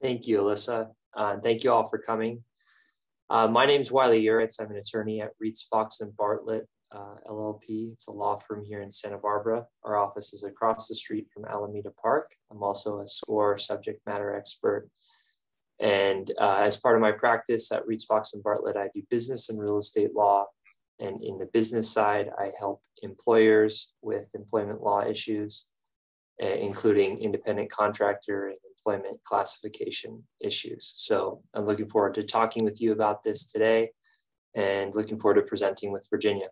Thank you, Alyssa. Uh, thank you all for coming. Uh, my name is Wiley Uritz. I'm an attorney at Reitz Fox and Bartlett uh, LLP. It's a law firm here in Santa Barbara. Our office is across the street from Alameda Park. I'm also a SCORE subject matter expert. And uh, as part of my practice at Reitz Fox and Bartlett, I do business and real estate law. And in the business side, I help employers with employment law issues, including independent contractor and employment classification issues. So I'm looking forward to talking with you about this today and looking forward to presenting with Virginia.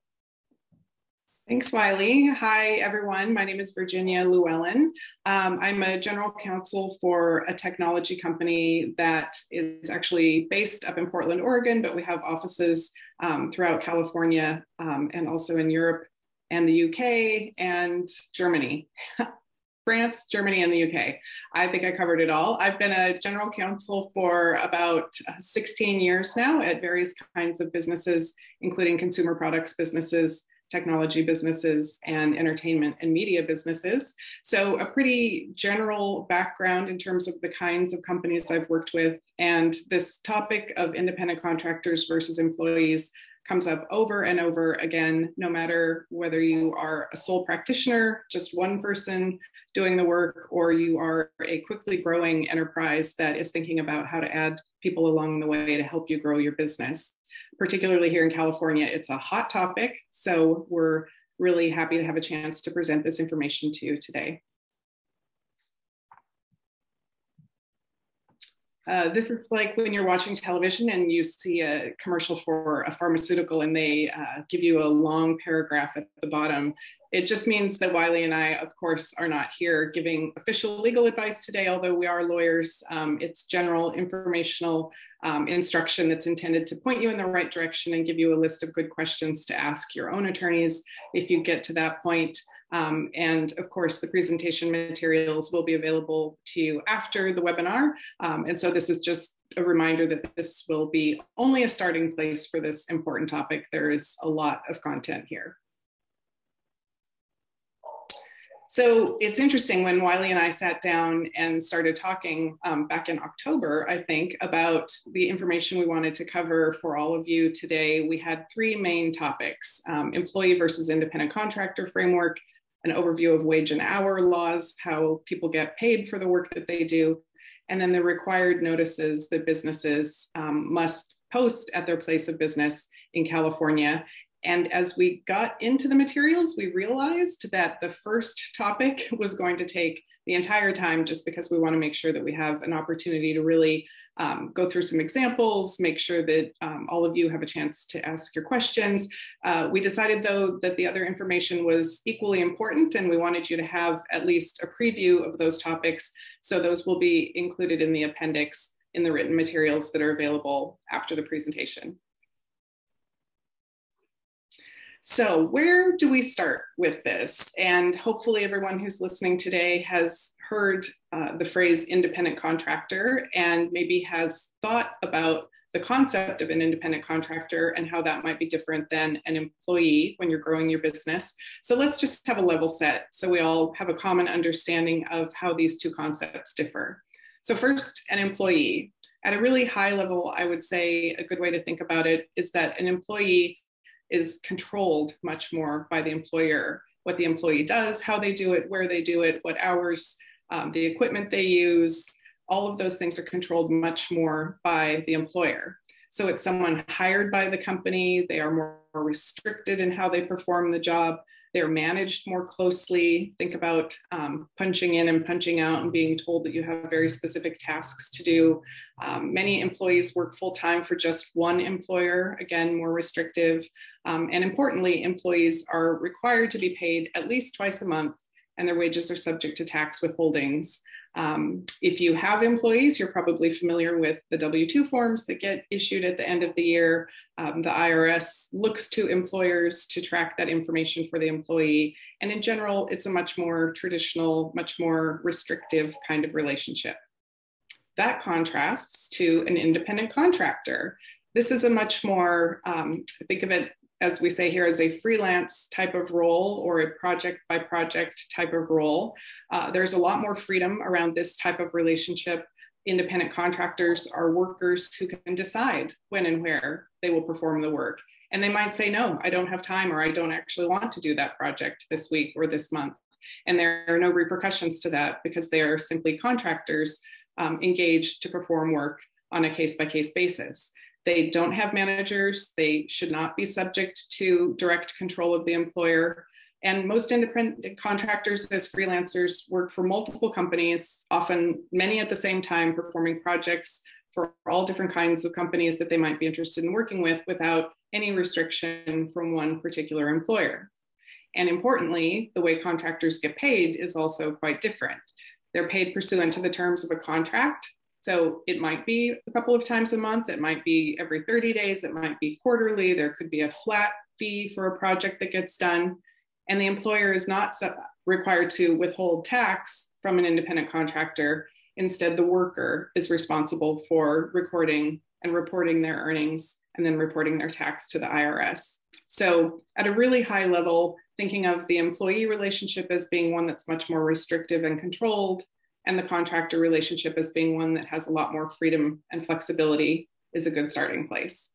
Thanks, Wiley. Hi, everyone. My name is Virginia Llewellyn. Um, I'm a general counsel for a technology company that is actually based up in Portland, Oregon, but we have offices um, throughout California um, and also in Europe and the UK and Germany. France, Germany, and the UK. I think I covered it all. I've been a general counsel for about uh, 16 years now at various kinds of businesses, including consumer products businesses, technology businesses, and entertainment and media businesses. So, a pretty general background in terms of the kinds of companies I've worked with. And this topic of independent contractors versus employees comes up over and over again, no matter whether you are a sole practitioner, just one person doing the work, or you are a quickly growing enterprise that is thinking about how to add people along the way to help you grow your business. Particularly here in California, it's a hot topic. So we're really happy to have a chance to present this information to you today. Uh, this is like when you're watching television and you see a commercial for a pharmaceutical and they uh, give you a long paragraph at the bottom. It just means that Wiley and I, of course, are not here giving official legal advice today, although we are lawyers. Um, it's general informational um, instruction that's intended to point you in the right direction and give you a list of good questions to ask your own attorneys if you get to that point. Um, and of course, the presentation materials will be available to you after the webinar. Um, and so this is just a reminder that this will be only a starting place for this important topic. There is a lot of content here. So it's interesting when Wiley and I sat down and started talking um, back in October, I think, about the information we wanted to cover for all of you today. We had three main topics um, employee versus independent contractor framework, an overview of wage and hour laws, how people get paid for the work that they do, and then the required notices that businesses um, must post at their place of business in California. And as we got into the materials, we realized that the first topic was going to take the entire time just because we want to make sure that we have an opportunity to really um, go through some examples, make sure that um, all of you have a chance to ask your questions. Uh, we decided, though, that the other information was equally important, and we wanted you to have at least a preview of those topics. So those will be included in the appendix in the written materials that are available after the presentation. So, where do we start with this? And hopefully, everyone who's listening today has heard uh, the phrase independent contractor and maybe has thought about the concept of an independent contractor and how that might be different than an employee when you're growing your business. So, let's just have a level set so we all have a common understanding of how these two concepts differ. So, first, an employee. At a really high level, I would say a good way to think about it is that an employee is controlled much more by the employer what the employee does how they do it where they do it what hours um, the equipment they use. All of those things are controlled much more by the employer. So it's someone hired by the company they are more restricted in how they perform the job they're managed more closely. Think about um, punching in and punching out and being told that you have very specific tasks to do. Um, many employees work full time for just one employer, again, more restrictive. Um, and importantly, employees are required to be paid at least twice a month, and their wages are subject to tax withholdings. Um, if you have employees, you're probably familiar with the W 2 forms that get issued at the end of the year. Um, the IRS looks to employers to track that information for the employee. And in general, it's a much more traditional, much more restrictive kind of relationship. That contrasts to an independent contractor. This is a much more, um, think of it as we say here, as a freelance type of role or a project by project type of role. Uh, there's a lot more freedom around this type of relationship, independent contractors are workers who can decide when and where they will perform the work. And they might say, no, I don't have time, or I don't actually want to do that project this week or this month. And there are no repercussions to that because they are simply contractors um, engaged to perform work on a case by case basis. They don't have managers, they should not be subject to direct control of the employer. And most independent contractors, as freelancers, work for multiple companies, often many at the same time, performing projects for all different kinds of companies that they might be interested in working with without any restriction from one particular employer. And importantly, the way contractors get paid is also quite different. They're paid pursuant to the terms of a contract. So it might be a couple of times a month, it might be every 30 days, it might be quarterly, there could be a flat fee for a project that gets done. And the employer is not required to withhold tax from an independent contractor. Instead, the worker is responsible for recording and reporting their earnings and then reporting their tax to the IRS. So, at a really high level, thinking of the employee relationship as being one that's much more restrictive and controlled, and the contractor relationship as being one that has a lot more freedom and flexibility is a good starting place.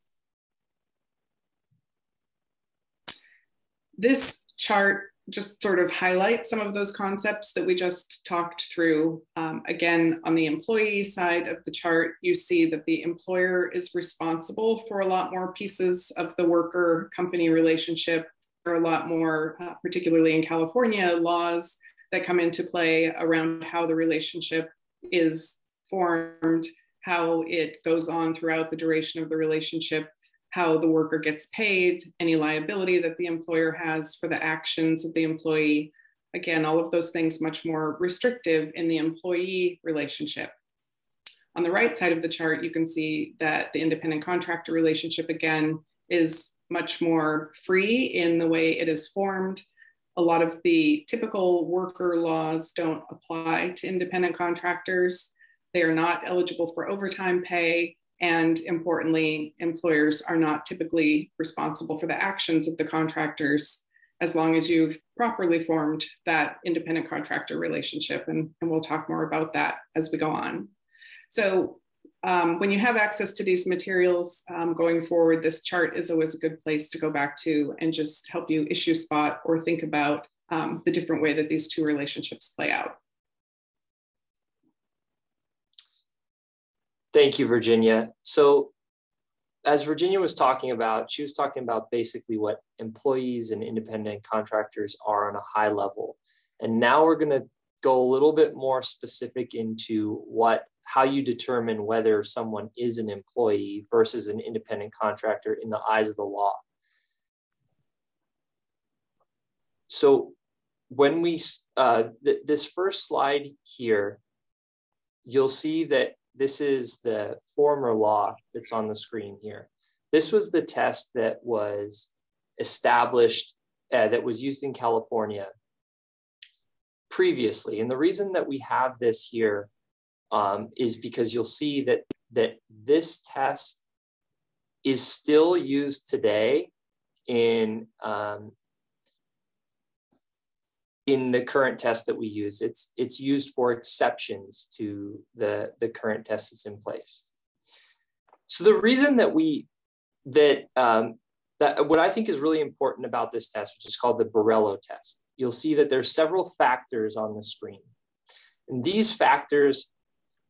This chart just sort of highlights some of those concepts that we just talked through. Um, again, on the employee side of the chart, you see that the employer is responsible for a lot more pieces of the worker company relationship are a lot more, uh, particularly in California, laws that come into play around how the relationship is formed, how it goes on throughout the duration of the relationship, how the worker gets paid, any liability that the employer has for the actions of the employee. Again, all of those things much more restrictive in the employee relationship. On the right side of the chart, you can see that the independent contractor relationship again is much more free in the way it is formed. A lot of the typical worker laws don't apply to independent contractors. They are not eligible for overtime pay. And importantly, employers are not typically responsible for the actions of the contractors as long as you've properly formed that independent contractor relationship. And, and we'll talk more about that as we go on. So um, when you have access to these materials um, going forward, this chart is always a good place to go back to and just help you issue spot or think about um, the different way that these two relationships play out. Thank you, Virginia. So as Virginia was talking about, she was talking about basically what employees and independent contractors are on a high level. And now we're going to go a little bit more specific into what how you determine whether someone is an employee versus an independent contractor in the eyes of the law. So when we, uh, th this first slide here, you'll see that this is the former law that's on the screen here. This was the test that was established, uh, that was used in California previously. And the reason that we have this here um, is because you'll see that that this test is still used today in um, in the current test that we use. It's it's used for exceptions to the the current test that's in place. So the reason that we that um, that what I think is really important about this test, which is called the Borello test, you'll see that there's several factors on the screen. And these factors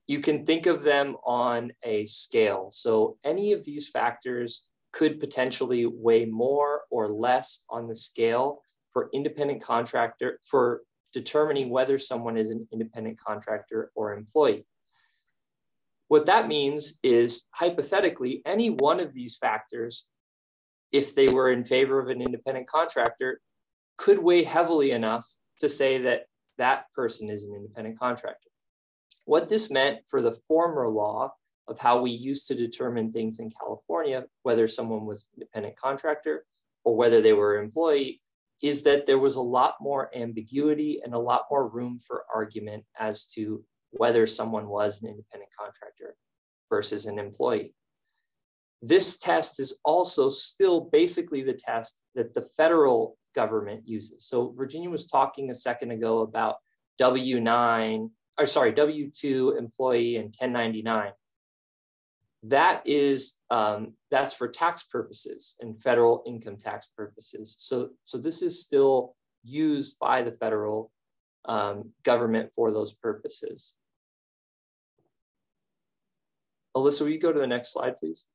you can think of them on a scale. So any of these factors could potentially weigh more or less on the scale for independent contractor for determining whether someone is an independent contractor or employee. What that means is hypothetically, any one of these factors, if they were in favor of an independent contractor, could weigh heavily enough to say that that person is an independent contractor. What this meant for the former law of how we used to determine things in California, whether someone was an independent contractor or whether they were an employee, is that there was a lot more ambiguity and a lot more room for argument as to whether someone was an independent contractor versus an employee. This test is also still basically the test that the federal government uses. So Virginia was talking a second ago about W 9 or sorry, W 2 employee and 1099, that is um, that's for tax purposes and federal income tax purposes. So, so this is still used by the federal um, government for those purposes. Alyssa, will you go to the next slide, please?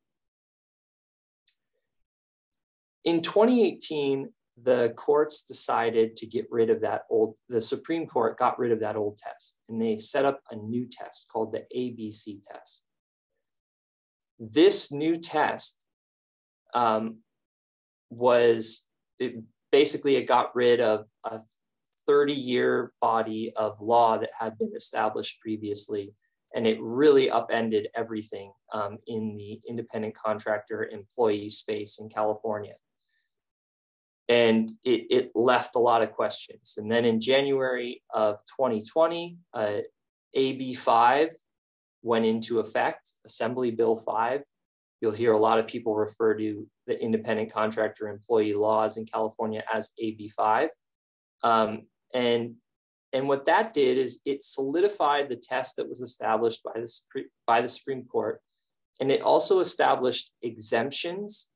In 2018, the courts decided to get rid of that old, the Supreme Court got rid of that old test and they set up a new test called the ABC test. This new test um, was it, basically it got rid of a 30 year body of law that had been established previously and it really upended everything um, in the independent contractor employee space in California and it, it left a lot of questions. And then in January of 2020, uh, AB 5 went into effect, Assembly Bill 5. You'll hear a lot of people refer to the independent contractor employee laws in California as AB 5. Um, and, and what that did is it solidified the test that was established by the, by the Supreme Court. And it also established exemptions,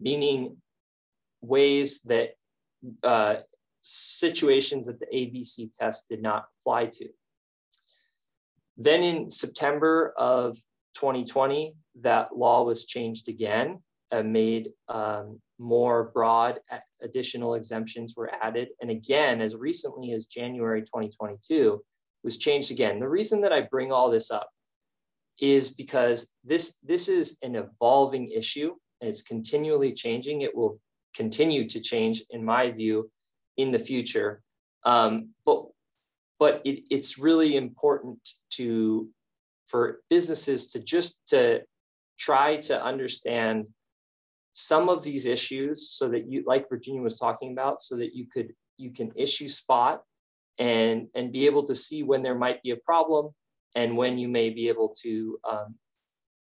meaning ways that uh, situations that the ABC test did not apply to. Then in September of 2020, that law was changed again and made um, more broad additional exemptions were added. And again, as recently as January 2022, was changed again. The reason that I bring all this up is because this, this is an evolving issue and it's continually changing. It will continue to change, in my view, in the future. Um, but but it, it's really important to for businesses to just to try to understand some of these issues so that you like virginia was talking about so that you could you can issue spot and and be able to see when there might be a problem and when you may be able to um,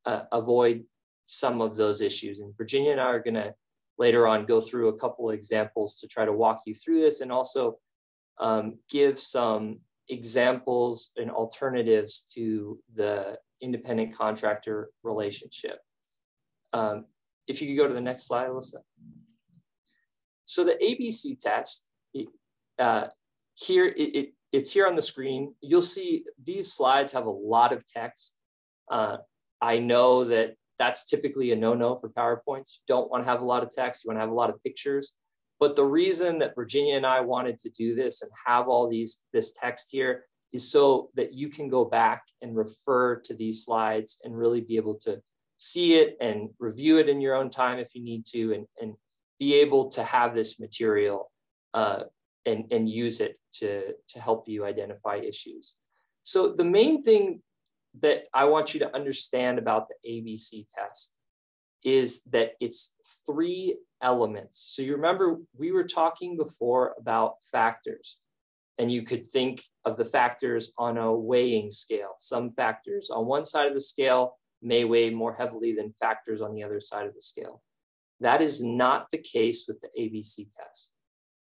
uh, avoid some of those issues and virginia and i are going to later on go through a couple of examples to try to walk you through this and also um, give some examples and alternatives to the independent contractor relationship. Um, if you could go to the next slide, Alyssa. So the ABC test, uh, here it, it, it's here on the screen. You'll see these slides have a lot of text. Uh, I know that that's typically a no-no for PowerPoints. You don't want to have a lot of text, you want to have a lot of pictures. But the reason that Virginia and I wanted to do this and have all these this text here is so that you can go back and refer to these slides and really be able to see it and review it in your own time if you need to and, and be able to have this material uh, and, and use it to, to help you identify issues. So the main thing that I want you to understand about the ABC test is that it's three elements. So you remember we were talking before about factors, and you could think of the factors on a weighing scale. Some factors on one side of the scale may weigh more heavily than factors on the other side of the scale. That is not the case with the ABC test.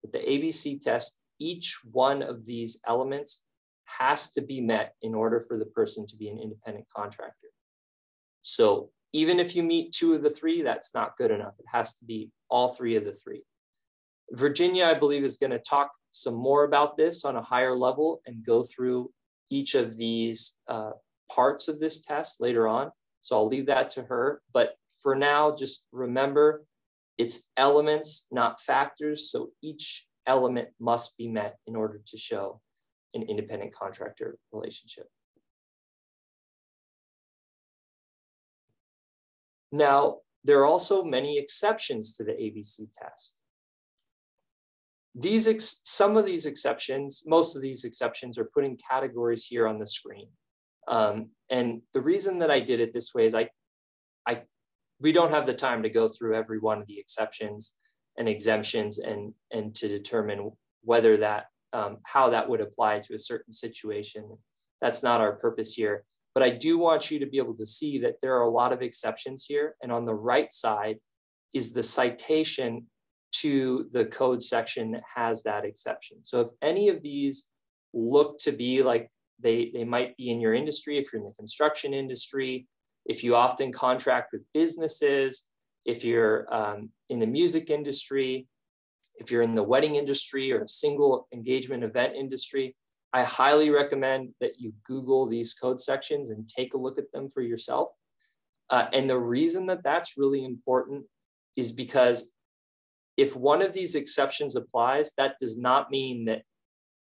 With the ABC test, each one of these elements has to be met in order for the person to be an independent contractor. So even if you meet two of the three, that's not good enough. It has to be all three of the three. Virginia, I believe, is going to talk some more about this on a higher level and go through each of these uh, parts of this test later on. So I'll leave that to her. But for now, just remember it's elements, not factors. So each element must be met in order to show an independent contractor relationship. Now, there are also many exceptions to the ABC test. These some of these exceptions, most of these exceptions are put in categories here on the screen. Um, and the reason that I did it this way is I, I, we don't have the time to go through every one of the exceptions and exemptions and, and to determine whether that um, how that would apply to a certain situation. That's not our purpose here. But I do want you to be able to see that there are a lot of exceptions here. And on the right side is the citation to the code section that has that exception. So if any of these look to be like they, they might be in your industry if you're in the construction industry, if you often contract with businesses, if you're um, in the music industry, if you're in the wedding industry or a single engagement event industry, I highly recommend that you Google these code sections and take a look at them for yourself. Uh, and the reason that that's really important is because if one of these exceptions applies, that does not mean that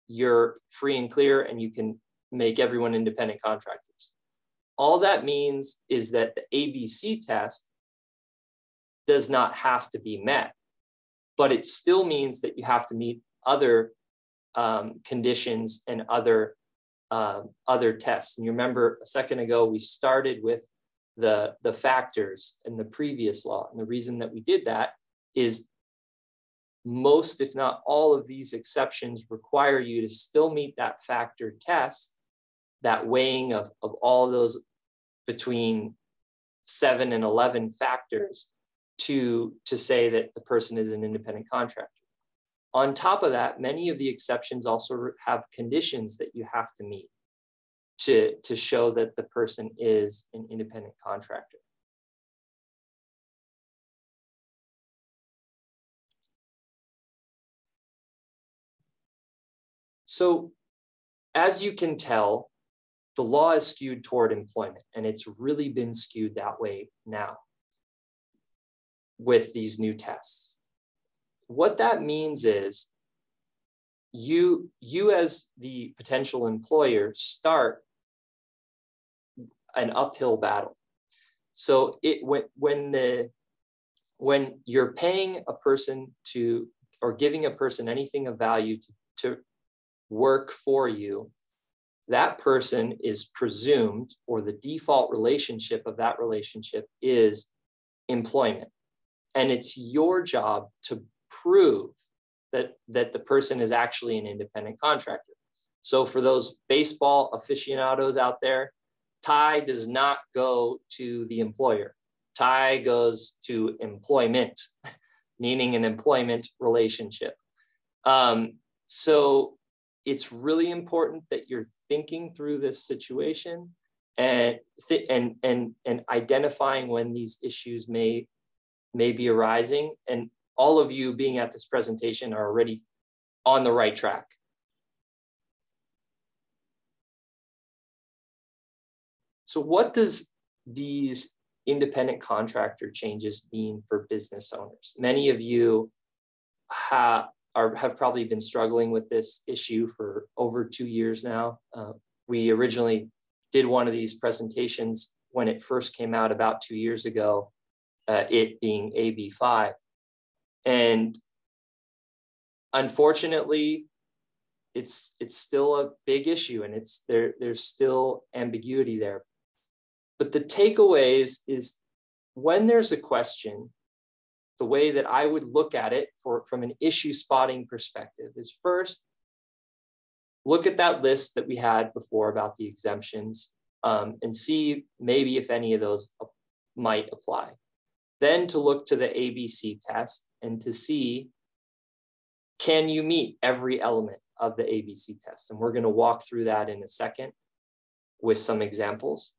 you're free and clear and you can make everyone independent contractors. All that means is that the ABC test does not have to be met, but it still means that you have to meet other um, conditions and other um, other tests. And you remember a second ago we started with the the factors in the previous law, and the reason that we did that is most, if not all, of these exceptions require you to still meet that factor test, that weighing of, of all those between seven and 11 factors to, to say that the person is an independent contractor. On top of that, many of the exceptions also have conditions that you have to meet to, to show that the person is an independent contractor. So, as you can tell, the law is skewed toward employment, and it's really been skewed that way now with these new tests. What that means is you, you as the potential employer start an uphill battle. So it when when the when you're paying a person to or giving a person anything of value to, to work for you, that person is presumed, or the default relationship of that relationship is employment. And it's your job to prove that, that the person is actually an independent contractor. So, for those baseball aficionados out there, tie does not go to the employer. Tie goes to employment, meaning an employment relationship. Um, so it's really important that you're thinking through this situation and th- and and and identifying when these issues may may be arising and all of you being at this presentation are already on the right track. So what does these independent contractor changes mean for business owners? Many of you have are have probably been struggling with this issue for over two years now. Uh, we originally did one of these presentations when it first came out about two years ago, uh, it being AB5. And unfortunately, it's it's still a big issue and it's there there's still ambiguity there. But the takeaways is when there's a question, the way that I would look at it for, from an issue spotting perspective is first, look at that list that we had before about the exemptions um, and see maybe if any of those might apply. Then to look to the ABC test and to see can you meet every element of the ABC test? And we're going to walk through that in a second with some examples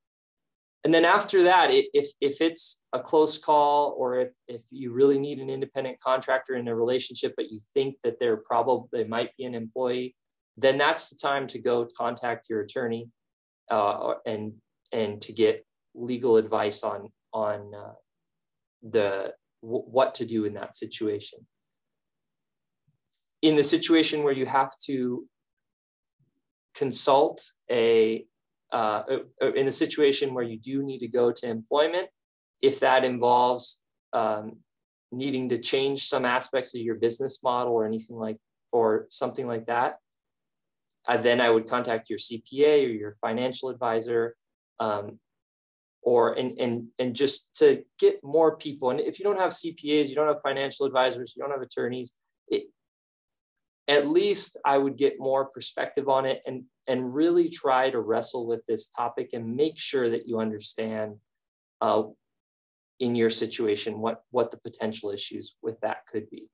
and then after that if if it's a close call or if if you really need an independent contractor in a relationship but you think that they're probably they might be an employee then that's the time to go contact your attorney uh, and and to get legal advice on on uh, the w- what to do in that situation. In the situation where you have to consult a uh, uh, in a situation where you do need to go to employment, if that involves um, needing to change some aspects of your business model or anything like, or something like that, uh, then I would contact your CPA or your financial advisor, um, or and and and just to get more people. And if you don't have CPAs, you don't have financial advisors, you don't have attorneys, it, at least I would get more perspective on it and and really try to wrestle with this topic and make sure that you understand uh, in your situation what what the potential issues with that could be.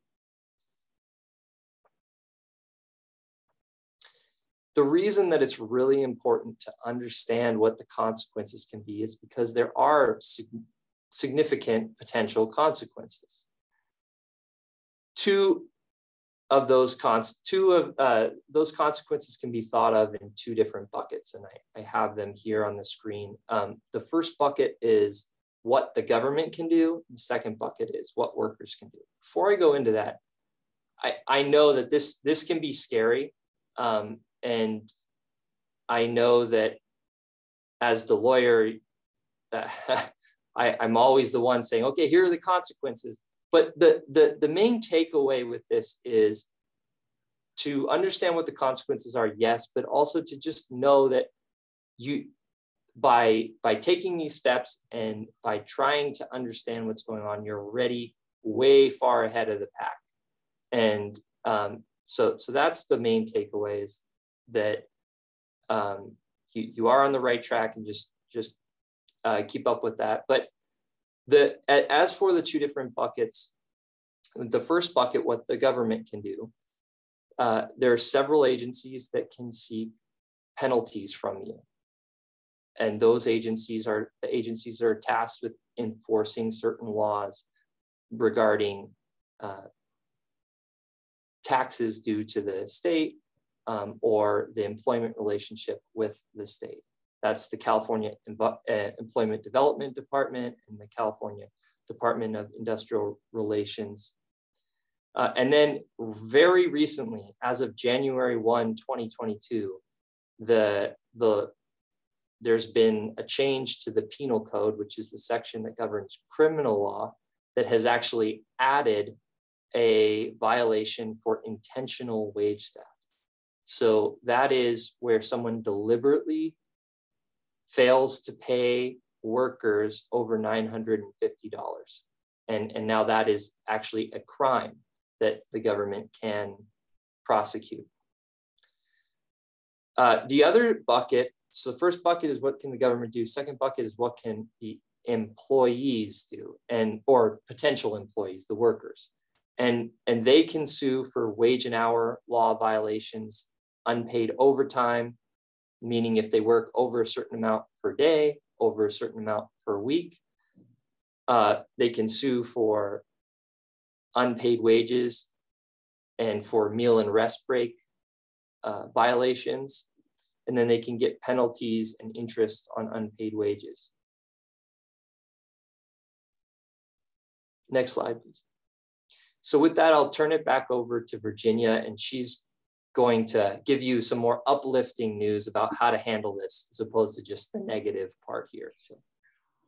The reason that it's really important to understand what the consequences can be is because there are significant potential consequences. Two of those cons two of uh, those consequences can be thought of in two different buckets, and I, I have them here on the screen. Um, the first bucket is what the government can do. The second bucket is what workers can do. Before I go into that, I, I know that this this can be scary, um, and I know that as the lawyer, uh, I, I'm always the one saying, okay, here are the consequences. But the, the, the main takeaway with this is to understand what the consequences are, yes, but also to just know that you by by taking these steps and by trying to understand what's going on, you're already way far ahead of the pack. And um, so so that's the main takeaways that um, you, you are on the right track and just just uh, keep up with that. But the as for the two different buckets, the first bucket, what the government can do, uh, there are several agencies that can seek penalties from you, and those agencies are the agencies are tasked with enforcing certain laws regarding uh, taxes due to the state um, or the employment relationship with the state. That's the California uh, Employment Development Department and the California Department of Industrial Relations. Uh, and then very recently, as of January 1, 2022, the, the, there's been a change to the penal code, which is the section that governs criminal law, that has actually added a violation for intentional wage theft. So that is where someone deliberately fails to pay workers over $950. And, and now that is actually a crime that the government can prosecute. Uh, the other bucket, so the first bucket is what can the government do? Second bucket is what can the employees do and or potential employees, the workers. And, and they can sue for wage and hour law violations, unpaid overtime, meaning if they work over a certain amount per day, over a certain amount per week, uh, they can sue for unpaid wages and for meal and rest break uh, violations. And then they can get penalties and interest on unpaid wages. Next slide, please. So with that, I'll turn it back over to Virginia, and she's going to give you some more uplifting news about how to handle this as opposed to just the negative part here. So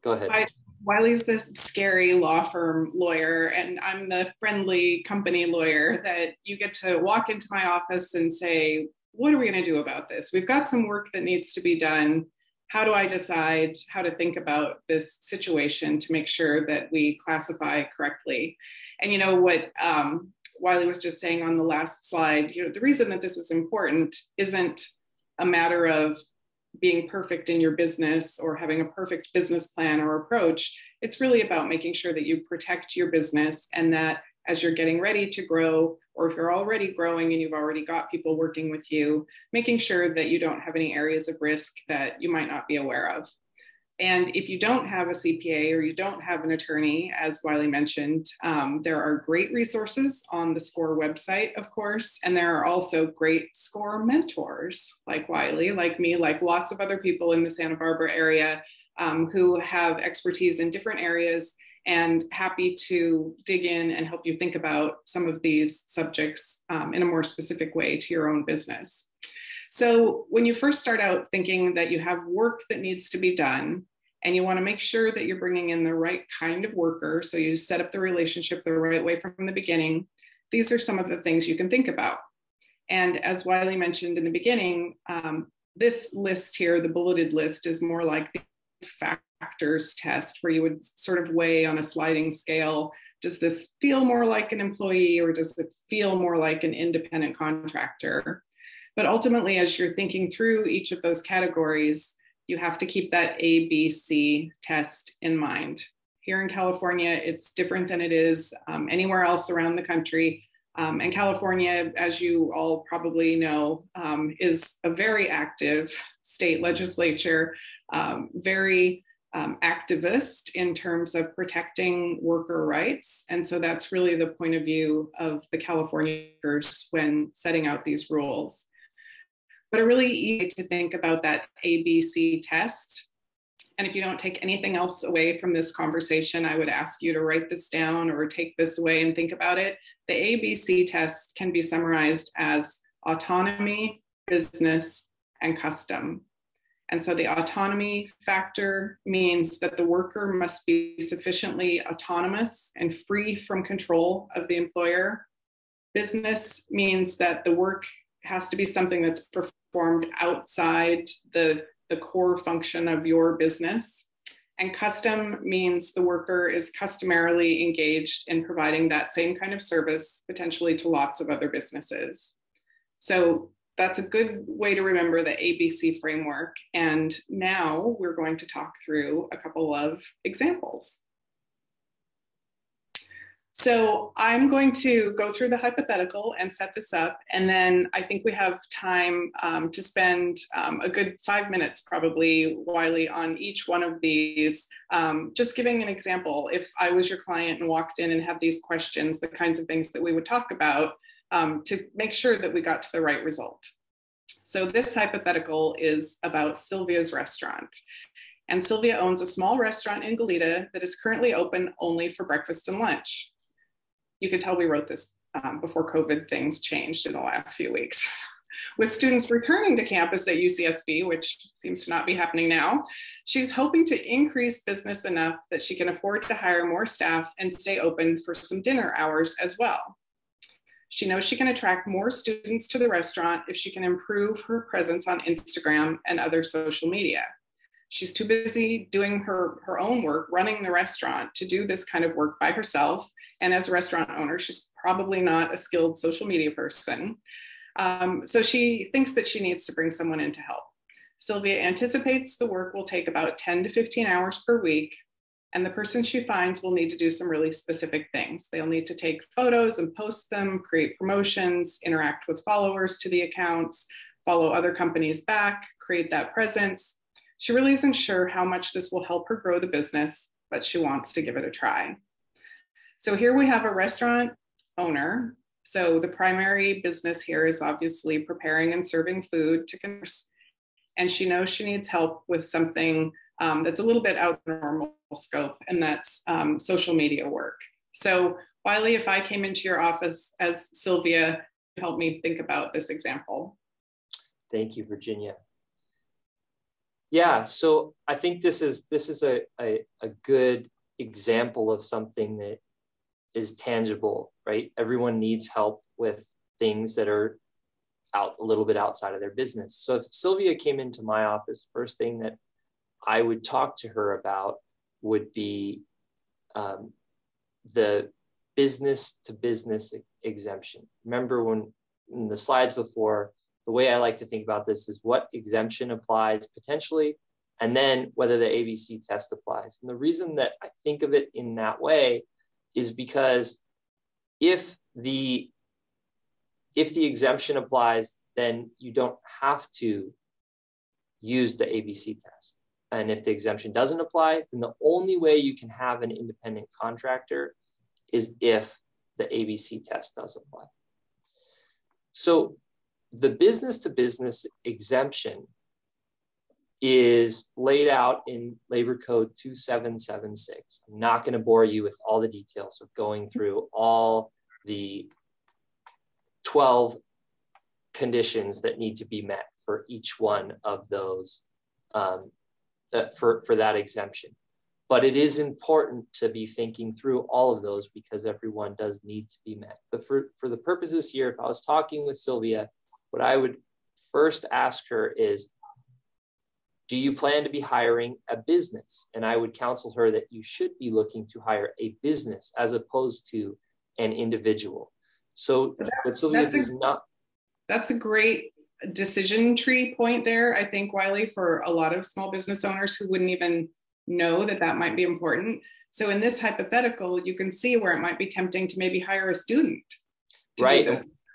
go ahead. I, Wiley's this scary law firm lawyer, and I'm the friendly company lawyer that you get to walk into my office and say, What are we going to do about this? We've got some work that needs to be done. How do I decide how to think about this situation to make sure that we classify correctly? And you know what um, Wiley was just saying on the last slide, you know, the reason that this is important isn't a matter of being perfect in your business or having a perfect business plan or approach. It's really about making sure that you protect your business and that as you're getting ready to grow, or if you're already growing and you've already got people working with you, making sure that you don't have any areas of risk that you might not be aware of. And if you don't have a CPA or you don't have an attorney, as Wiley mentioned, um, there are great resources on the SCORE website, of course, and there are also great SCORE mentors like Wiley, like me, like lots of other people in the Santa Barbara area um, who have expertise in different areas and happy to dig in and help you think about some of these subjects um, in a more specific way to your own business. So, when you first start out thinking that you have work that needs to be done, and you want to make sure that you're bringing in the right kind of worker. So you set up the relationship the right way from the beginning. These are some of the things you can think about. And as Wiley mentioned in the beginning, um, this list here, the bulleted list, is more like the factors test where you would sort of weigh on a sliding scale does this feel more like an employee or does it feel more like an independent contractor? But ultimately, as you're thinking through each of those categories, you have to keep that ABC test in mind. Here in California, it's different than it is um, anywhere else around the country. Um, and California, as you all probably know, um, is a very active state legislature, um, very um, activist in terms of protecting worker rights. And so that's really the point of view of the Californians when setting out these rules. But a really easy to think about that ABC test. And if you don't take anything else away from this conversation, I would ask you to write this down or take this away and think about it. The ABC test can be summarized as autonomy, business, and custom. And so the autonomy factor means that the worker must be sufficiently autonomous and free from control of the employer. Business means that the work has to be something that's performed outside the, the core function of your business. And custom means the worker is customarily engaged in providing that same kind of service, potentially to lots of other businesses. So that's a good way to remember the ABC framework. And now we're going to talk through a couple of examples. So I'm going to go through the hypothetical and set this up, and then I think we have time um, to spend um, a good five minutes, probably, Wiley, on each one of these. Um, just giving an example, if I was your client and walked in and had these questions, the kinds of things that we would talk about, um, to make sure that we got to the right result. So this hypothetical is about Sylvia's restaurant. And Sylvia owns a small restaurant in Goleta that is currently open only for breakfast and lunch. You can tell we wrote this um, before COVID things changed in the last few weeks. With students returning to campus at UCSB, which seems to not be happening now, she's hoping to increase business enough that she can afford to hire more staff and stay open for some dinner hours as well. She knows she can attract more students to the restaurant if she can improve her presence on Instagram and other social media. She's too busy doing her, her own work, running the restaurant, to do this kind of work by herself. And as a restaurant owner, she's probably not a skilled social media person. Um, so she thinks that she needs to bring someone in to help. Sylvia anticipates the work will take about 10 to 15 hours per week, and the person she finds will need to do some really specific things. They'll need to take photos and post them, create promotions, interact with followers to the accounts, follow other companies back, create that presence. She really isn't sure how much this will help her grow the business, but she wants to give it a try. So here we have a restaurant owner. So the primary business here is obviously preparing and serving food to consumers. And she knows she needs help with something um, that's a little bit out of normal scope, and that's um, social media work. So, Wiley, if I came into your office as Sylvia, help me think about this example. Thank you, Virginia. Yeah, so I think this is this is a, a, a good example of something that is tangible, right? Everyone needs help with things that are out a little bit outside of their business. So if Sylvia came into my office, first thing that I would talk to her about would be um, the business to business exemption. Remember when in the slides before, the way I like to think about this is what exemption applies potentially, and then whether the ABC test applies. And the reason that I think of it in that way is because if the if the exemption applies, then you don't have to use the ABC test. And if the exemption doesn't apply, then the only way you can have an independent contractor is if the ABC test does apply. So the business to business exemption is laid out in Labor Code 2776. I'm not going to bore you with all the details of going through all the 12 conditions that need to be met for each one of those um, uh, for, for that exemption. But it is important to be thinking through all of those because everyone does need to be met. But for, for the purposes here, if I was talking with Sylvia, what I would first ask her is, do you plan to be hiring a business? And I would counsel her that you should be looking to hire a business as opposed to an individual. So, Sylvia does not. That's a great decision tree point there, I think, Wiley, for a lot of small business owners who wouldn't even know that that might be important. So in this hypothetical, you can see where it might be tempting to maybe hire a student. right.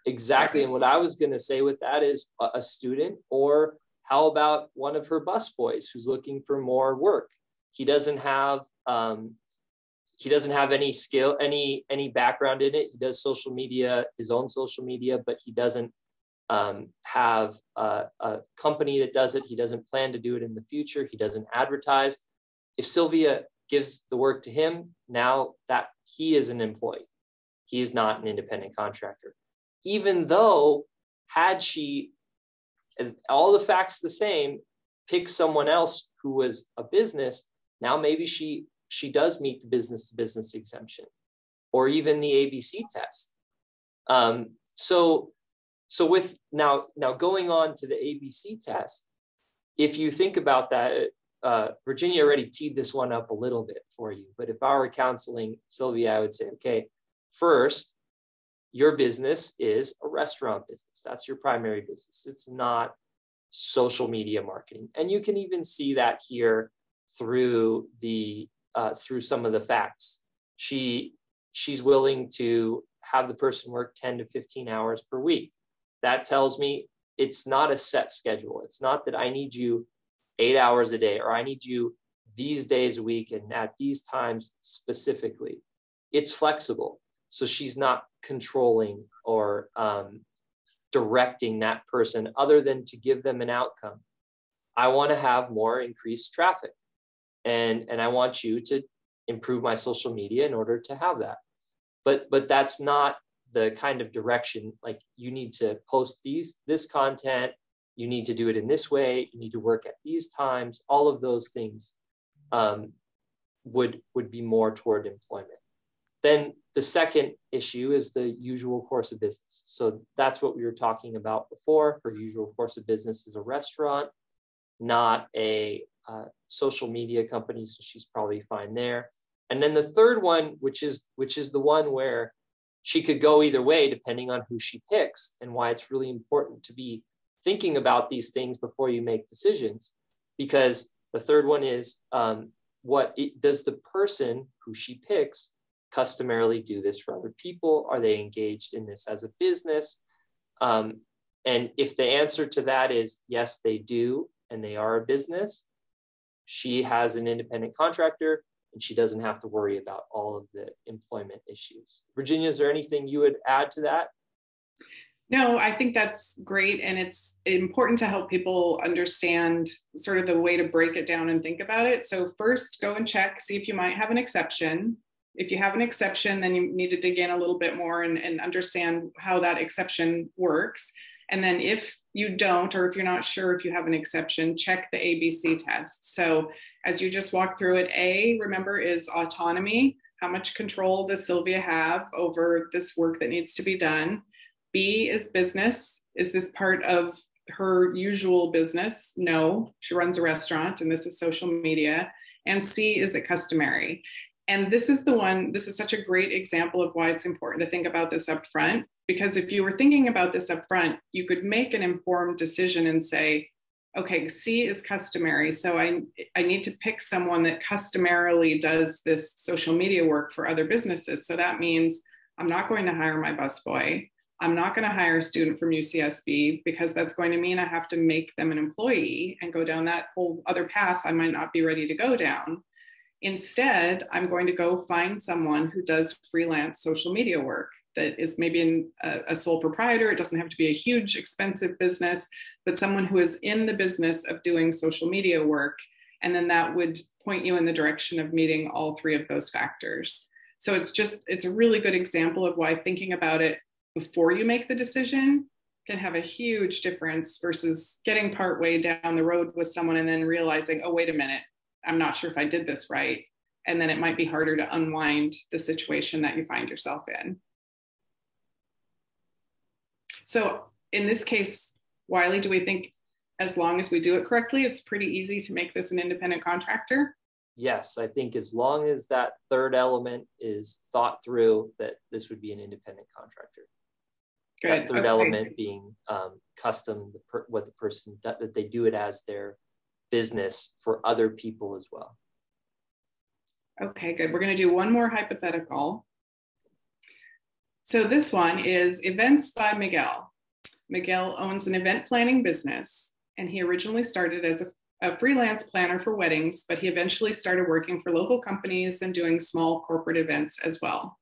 Exactly. And what I was going to say with that is a student, or how about one of her busboys who's looking for more work? He doesn't have um, he doesn't have any skill, any any background in it. He does social media, his own social media, but he doesn't um, have a, a company that does it. He doesn't plan to do it in the future. He doesn't advertise. If Sylvia gives the work to him, now that he is an employee, he is not an independent contractor. Even though, had she all the facts the same, pick someone else who was a business, now maybe she she does meet the business to business exemption or even the ABC test. Um, so so with now now going on to the ABC test, if you think about that, uh, Virginia already teed this one up a little bit for you. But if I were counseling Sylvia, I would say, okay, first, your business is a restaurant business. That's your primary business. It's not social media marketing, and you can even see that here through the uh, through some of the facts. She she's willing to have the person work 10 to 15 hours per week that tells me it's not a set schedule. It's not that I need you eight hours a day or I need you these days a week and at these times specifically. It's flexible. So she's not controlling or um, directing that person other than to give them an outcome. I want to have more increased traffic. And, and I want you to improve my social media in order to have that. But but that's not the kind of direction like you need to post these this content you need to do it in this way you need to work at these times all of those things um, would would be more toward employment then the second issue is the usual course of business. So that's what we were talking about before. Her usual course of business is a restaurant not a uh, social media company so she's probably fine there. And then the third one which is which is the one where she could go either way depending on who she picks and why it's really important to be thinking about these things before you make decisions because the third one is um, what it, does the person who she picks customarily do this for other people are they engaged in this as a business um, and if the answer to that is yes they do and they are a business she has an independent contractor and she doesn't have to worry about all of the employment issues. Virginia, is there anything you would add to that? No, I think that's great. And it's important to help people understand sort of the way to break it down and think about it. So, first, go and check, see if you might have an exception. If you have an exception, then you need to dig in a little bit more and, and understand how that exception works. And then if you don't, or if you're not sure if you have an exception, check the ABC test. So as you just walk through it, A, remember, is autonomy. How much control does Sylvia have over this work that needs to be done? B is business. Is this part of her usual business? No, she runs a restaurant and this is social media. And C, is it customary? And this is the one, this is such a great example of why it's important to think about this up front. Because if you were thinking about this up front, you could make an informed decision and say, okay, C is customary. So I, I need to pick someone that customarily does this social media work for other businesses. So that means I'm not going to hire my busboy. I'm not going to hire a student from UCSB because that's going to mean I have to make them an employee and go down that whole other path I might not be ready to go down. Instead, I'm going to go find someone who does freelance social media work that is maybe in a, a, sole proprietor. It doesn't have to be a huge, expensive business, but someone who is in the business of doing social media work. And then that would point you in the direction of meeting all three of those factors. So it's just, it's a really good example of why thinking about it before you make the decision can have a huge difference versus getting part way down the road with someone and then realizing, oh, wait a minute, I'm not sure if I did this right. And then it might be harder to unwind the situation that you find yourself in. So in this case, Wiley, do we think as long as we do it correctly, it's pretty easy to make this an independent contractor? Yes, I think as long as that third element is thought through, that this would be an independent contractor. Good. That third okay. element being um, custom, the per, what the person that, that they do it as their business for other people as well. Okay, good. We're going to do one more hypothetical. So this one is Events by Miguel. Miguel owns an event planning business, and he originally started as a, a, freelance planner for weddings, but he eventually started working for local companies and doing small corporate events as well.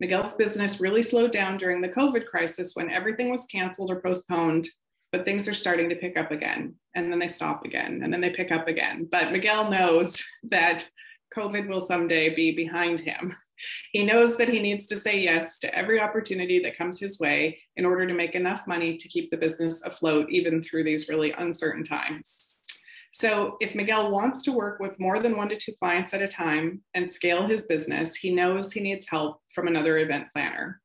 Miguel's business really slowed down during the COVID crisis when everything was canceled or postponed, but things are starting to pick up again. And then they stop again, and then they pick up again. But Miguel knows that COVID will someday be behind him. He knows that he needs to say yes to every opportunity that comes his way in order to make enough money to keep the business afloat, even through these really uncertain times. So, if Miguel wants to work with more than one to two clients at a time and scale his business, he knows he needs help from another event planner.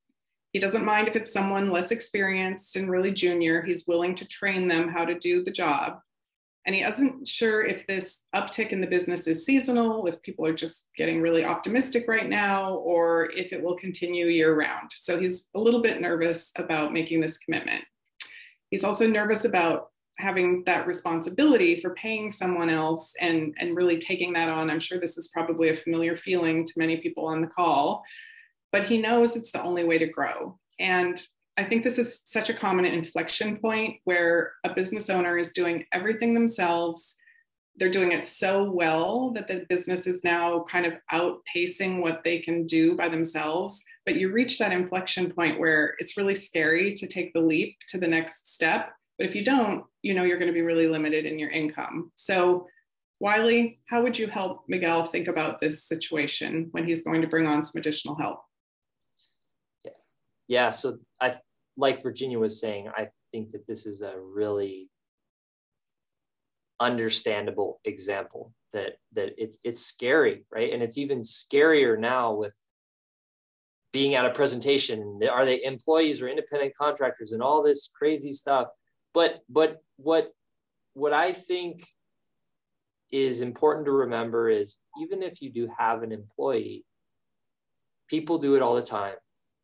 He doesn't mind if it's someone less experienced and really junior, he's willing to train them how to do the job and he isn't sure if this uptick in the business is seasonal, if people are just getting really optimistic right now, or if it will continue year round. So he's a little bit nervous about making this commitment. He's also nervous about having that responsibility for paying someone else and, and really taking that on. I'm sure this is probably a familiar feeling to many people on the call, but he knows it's the only way to grow. And I think this is such a common inflection point where a business owner is doing everything themselves. They're doing it so well that the business is now kind of outpacing what they can do by themselves. But you reach that inflection point where it's really scary to take the leap to the next step. But if you don't, you know you're going to be really limited in your income. So, Wiley, how would you help Miguel think about this situation when he's going to bring on some additional help? Yeah, so I like Virginia was saying, I think that this is a really understandable example that that it's it's scary, right? And it's even scarier now with being at a presentation. Are they employees or independent contractors and all this crazy stuff? But but what what I think is important to remember is even if you do have an employee, people do it all the time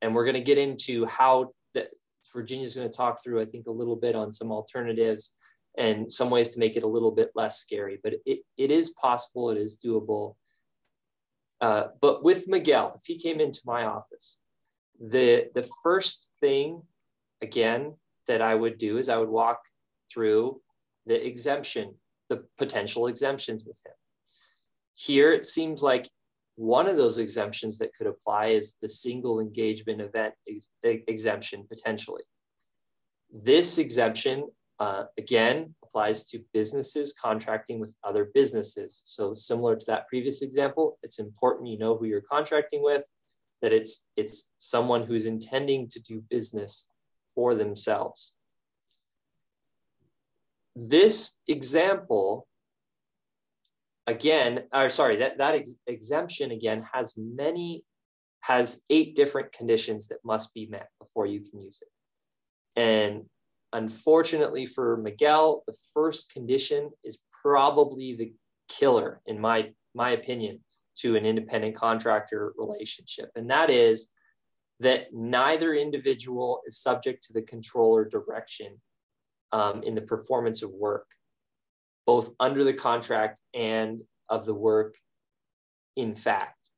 and we're going to get into how that Virginia's going to talk through, I think, a little bit on some alternatives and some ways to make it a little bit less scary. But it, it is possible, it is doable. Uh, but with Miguel, if he came into my office, the the first thing, again, that I would do is I would walk through the exemption, the potential exemptions with him. Here, it seems like one of those exemptions that could apply is the single engagement event ex- exemption potentially. This exemption, uh, again, applies to businesses contracting with other businesses. So similar to that previous example, it's important you know who you're contracting with, that it's it's someone who's intending to do business for themselves. This example again, or sorry, that, that ex- exemption again has many, has eight different conditions that must be met before you can use it. And unfortunately for Miguel, the first condition is probably the killer, in my, my opinion, to an independent contractor relationship. And that is that neither individual is subject to the control or direction um, in the performance of work both under the contract and of the work in fact.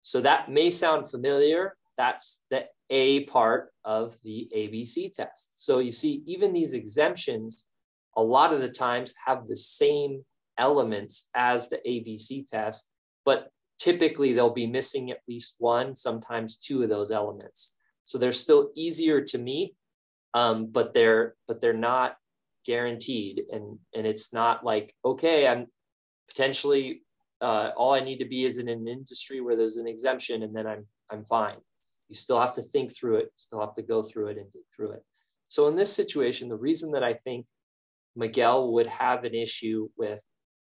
So that may sound familiar. That's the A part of the ABC test. So you see, even these exemptions, a lot of the times have the same elements as the ABC test, but typically they'll be missing at least one, sometimes two of those elements. So they're still easier to meet, um, but they're but they're not guaranteed. And and it's not like okay i'm potentially uh, all i need to be is in an industry where there's an exemption and then i'm i'm fine. You still have to think through it. Still have to go through it and dig through it. So in this situation the reason that i think miguel would have an issue with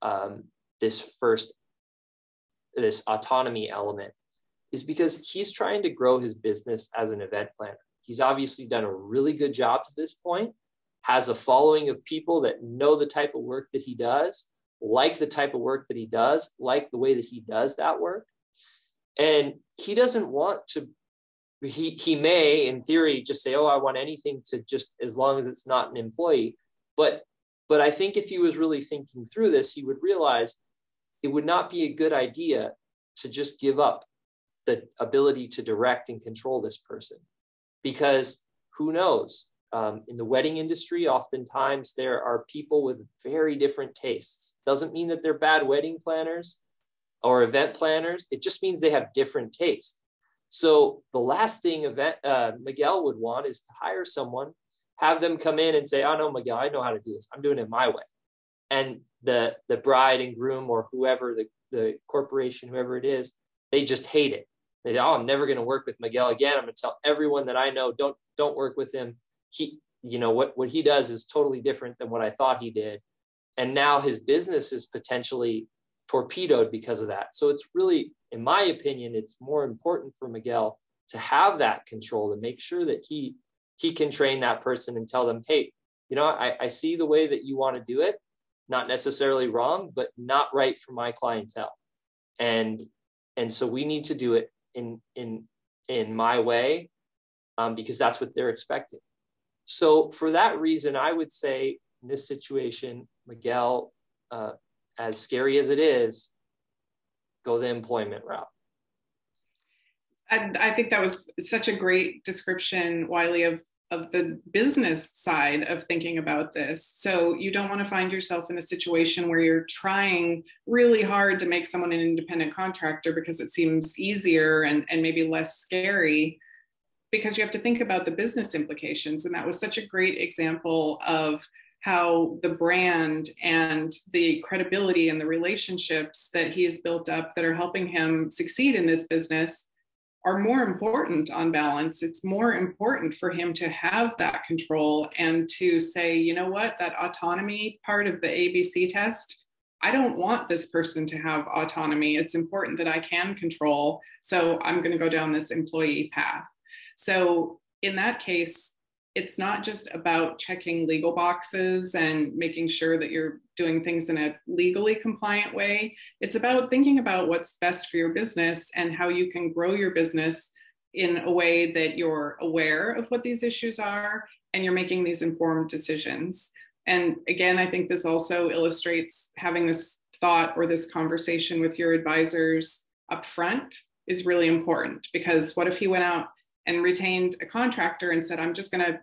um, this first this autonomy element is because he's trying to grow his business as an event planner. He's obviously done a really good job to this point has a following of people that know the type of work that he does, like the type of work that he does, like the way that he does that work. And he doesn't want to, he, he may, in theory, just say, oh, I want anything to just as long as it's not an employee. But but I think if he was really thinking through this, he would realize it would not be a good idea to just give up the ability to direct and control this person because who knows um, in the wedding industry oftentimes there are people with very different tastes. Doesn't mean that they're bad wedding planners or event planners. It just means they have different tastes. So the last thing event uh, miguel would want is to hire someone have them come in and say oh no miguel i know how to do this. I'm doing it my way. And the the bride and groom or whoever the, the corporation whoever it is they just hate it. They say, oh, I'm never going to work with Miguel again. I'm going to tell everyone that I know, don't don't work with him. He, you know, what what he does is totally different than what I thought he did, and now his business is potentially torpedoed because of that. So it's really, in my opinion, it's more important for Miguel to have that control to make sure that he he can train that person and tell them, hey, you know, I, I see the way that you want to do it, not necessarily wrong, but not right for my clientele. And and so we need to do it in in in my way um, because that's what they're expecting so for that reason i would say in this situation miguel uh, as scary as it is go the employment route I, I think that was such a great description wiley of of the business side of thinking about this. So you don't want to find yourself in a situation where you're trying really hard to make someone an independent contractor because it seems easier and, and maybe less scary because you have to think about the business implications. And that was such a great example of how the brand and the credibility and the relationships that he has built up that are helping him succeed in this business are more important on balance. It's more important for him to have that control and to say, you know what, that autonomy part of the ABC test, I don't want this person to have autonomy. It's important that I can control. So I'm going to go down this employee path. So in that case, it's not just about checking legal boxes and making sure that you're doing things in a legally compliant way. It's about thinking about what's best for your business and how you can grow your business in a way that you're aware of what these issues are and you're making these informed decisions. And again, I think this also illustrates having this thought or this conversation with your advisors up front is really important because what if he went out and retained a contractor and said, I'm just going to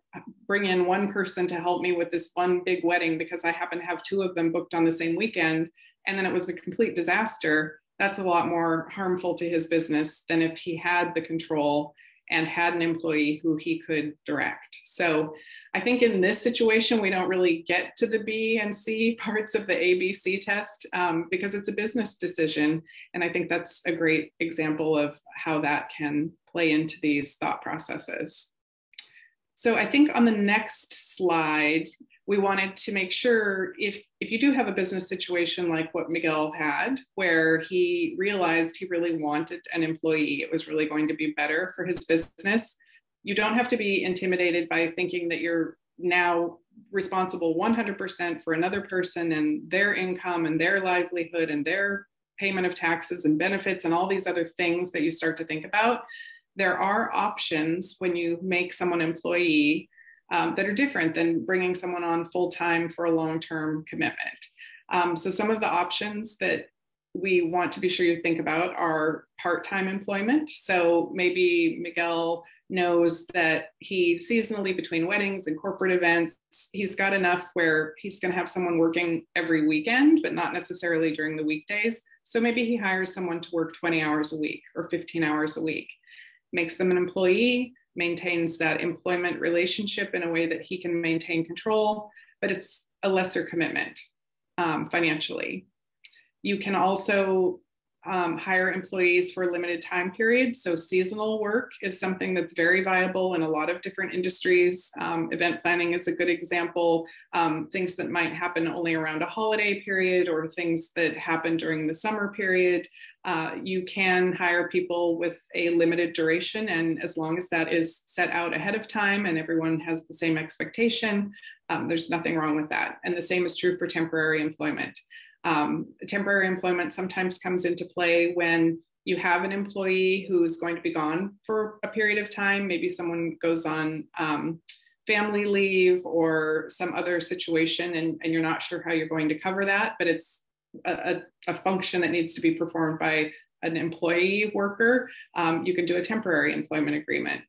bring in one person to help me with this one big wedding because I happen to have two of them booked on the same weekend. And then it was a complete disaster. That's a lot more harmful to his business than if he had the control and had an employee who he could direct. So I think in this situation, we don't really get to the B and C parts of the ABC test um, because it's a business decision. And I think that's a great example of how that can play into these thought processes. So I think on the next slide, we wanted to make sure if, if you do have a business situation like what Miguel had, where he realized he really wanted an employee, it was really going to be better for his business, you don't have to be intimidated by thinking that you're now responsible 100% for another person and their income and their livelihood and their payment of taxes and benefits and all these other things that you start to think about. There are options when you make someone employee um, that are different than bringing someone on full time for a long term commitment. Um, so, some of the options that we want to be sure you think about are part-time employment. So maybe Miguel knows that he seasonally between weddings and corporate events, he's got enough where he's going to have someone working every weekend, but not necessarily during the weekdays. So maybe he hires someone to work 20 hours a week or 15 hours a week, makes them an employee, maintains that employment relationship in a way that he can maintain control, but it's a lesser commitment um, financially. You can also um, hire employees for a limited time period. So, seasonal work is something that's very viable in a lot of different industries. Um, event planning is a good example. Um, things that might happen only around a holiday period or things that happen during the summer period. Uh, you can hire people with a limited duration, and as long as that is set out ahead of time and everyone has the same expectation, um, there's nothing wrong with that. And the same is true for temporary employment. Um, temporary employment sometimes comes into play when you have an employee who's going to be gone for a period of time. Maybe someone goes on um, family leave or some other situation, and, and you're not sure how you're going to cover that, but it's a, a, function that needs to be performed by an employee worker, um, you can do a temporary employment agreement.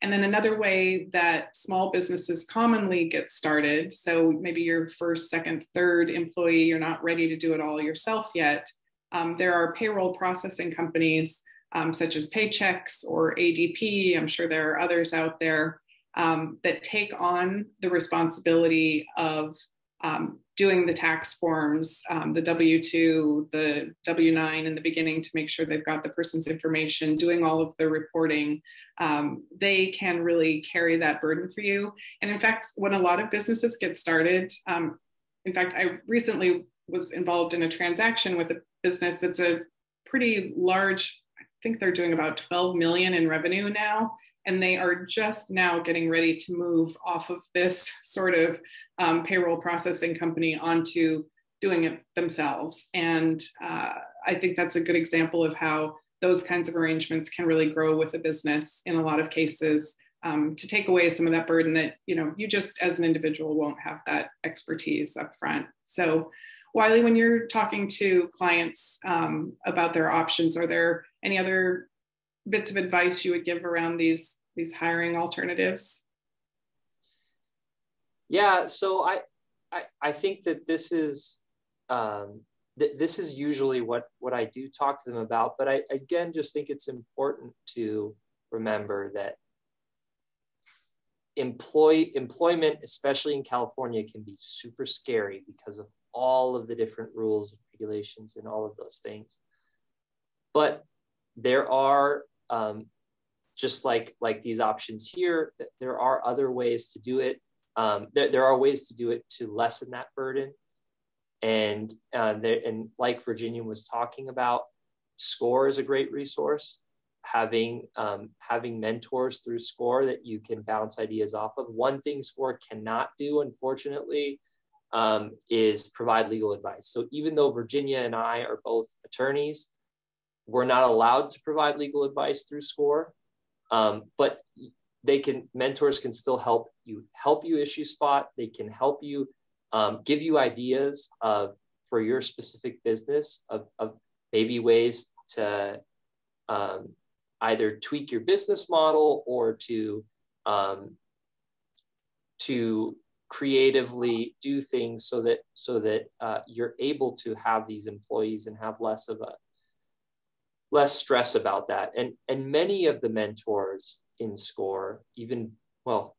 And then another way that small businesses commonly get started, so maybe your first, second, third employee, you're not ready to do it all yourself yet. Um, there are payroll processing companies um, such as Paychex or ADP. I'm sure there are others out there um, that take on the responsibility of um, doing the tax forms, um, the W 2, the W 9 in the beginning to make sure they've got the person's information, doing all of the reporting, um, they can really carry that burden for you. And in fact, when a lot of businesses get started, um, in fact, I recently was involved in a transaction with a business that's a pretty large, I think they're doing about 12 million in revenue now and they are just now getting ready to move off of this sort of um, payroll processing company onto doing it themselves. And uh, I think that's a good example of how those kinds of arrangements can really grow with a business in a lot of cases um, to take away some of that burden that you know you just as an individual won't have that expertise up front. So Wiley, when you're talking to clients um, about their options, are there any other bits of advice you would give around these these hiring alternatives? Yeah, so I I, I think that this is um, th- this is usually what what I do talk to them about, but I again just think it's important to remember that employ employment, especially in California, can be super scary because of all of the different rules and regulations and all of those things. But there are um, just like like these options here, there are other ways to do it. Um, there, there are ways to do it to lessen that burden. And uh, and like Virginia was talking about, SCORE is a great resource. Having um, having mentors through SCORE that you can bounce ideas off of. One thing SCORE cannot do, unfortunately, um, is provide legal advice. So even though Virginia and I are both attorneys, we're not allowed to provide legal advice through SCORE. Um, but they can mentors can still help you help you issue spot. They can help you um, give you ideas of for your specific business of, of maybe ways to um, either tweak your business model or to um, to creatively do things so that so that uh, you're able to have these employees and have less of a less stress about that. And and many of the mentors in SCORE, even well,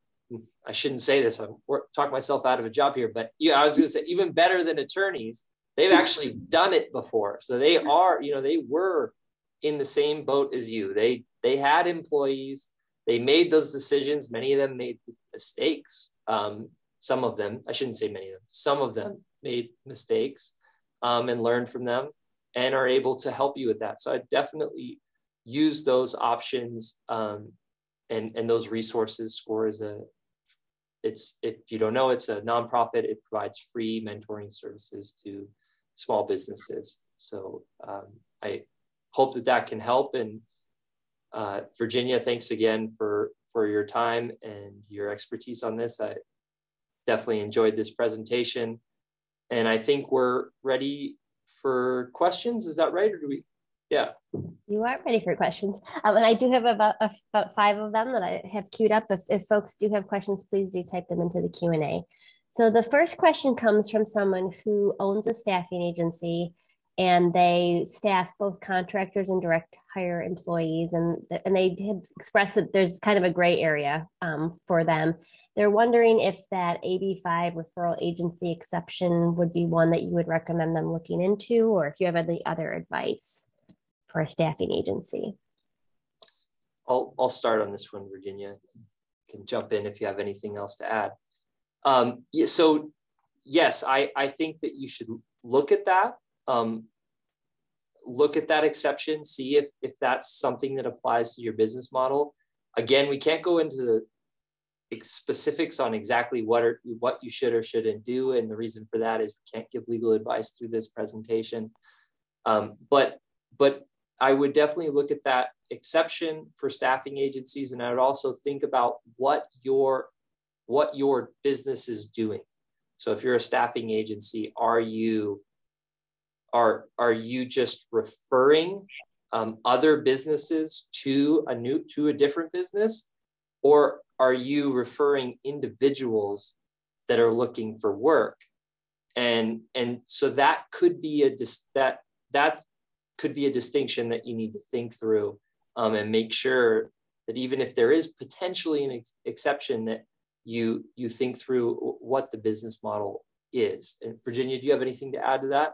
I shouldn't say this. I'm talking myself out of a job here, but I was going to say even better than attorneys. They've actually done it before, so they are you know they were in the same boat as you. They they had employees. They made those decisions. Many of them made mistakes. Um, some of them, I shouldn't say many of them. Some of them made mistakes um, and learned from them and are able to help you with that. So I definitely use those options um, and and those resources. Score is a it's if you don't know, it's a nonprofit. It provides free mentoring services to small businesses. So um, I hope that that can help. And uh, Virginia, thanks again for for your time and your expertise on this. I definitely enjoyed this presentation, and I think we're ready for questions. Is that right? Or do we? Yeah. You are ready for questions. Um, and I do have about, about five of them that I have queued up. If, if folks do have questions, please do type them into the Q&A. So the first question comes from someone who owns a staffing agency and they staff both contractors and direct hire employees and and they have expressed that there's kind of a gray area um, for them they're wondering if that ab5 referral agency exception would be one that you would recommend them looking into or if you have any other advice for a staffing agency i'll, I'll start on this one virginia you can jump in if you have anything else to add um, so yes I, I think that you should look at that um, look at that exception, see if if that's something that applies to your business model. Again, we can't go into the specifics on exactly what are what you should or shouldn't do, and the reason for that is we can't give legal advice through this presentation. Um, but but I would definitely look at that exception for staffing agencies, and I would also think about what your what your business is doing. So if you're a staffing agency, are you are are you just referring um, other businesses to a new to a different business or are you referring individuals that are looking for work and and so that could be a dis- that that could be a distinction that you need to think through um, and make sure that even if there is potentially an ex- exception that you you think through what the business model is. And virginia do you have anything to add to that?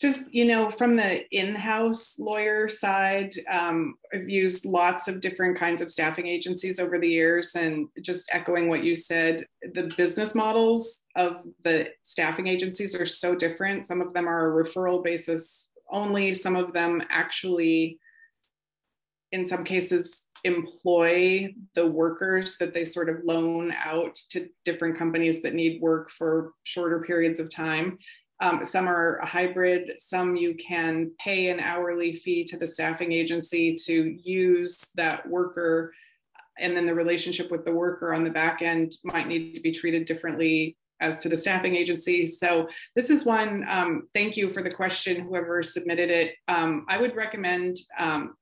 Just you know from the in-house lawyer side um, i've used lots of different kinds of staffing agencies over the years and just echoing what you said the business models of the staffing agencies are so different. Some of them are a referral basis only some of them actually in some cases employ the workers that they sort of loan out to different companies that need work for shorter periods of time um, some are a hybrid, some you can pay an hourly fee to the staffing agency to use that worker. And then the relationship with the worker on the back end might need to be treated differently as to the staffing agency. So this is one, um, thank you for the question, whoever submitted it. Um, I would recommend um,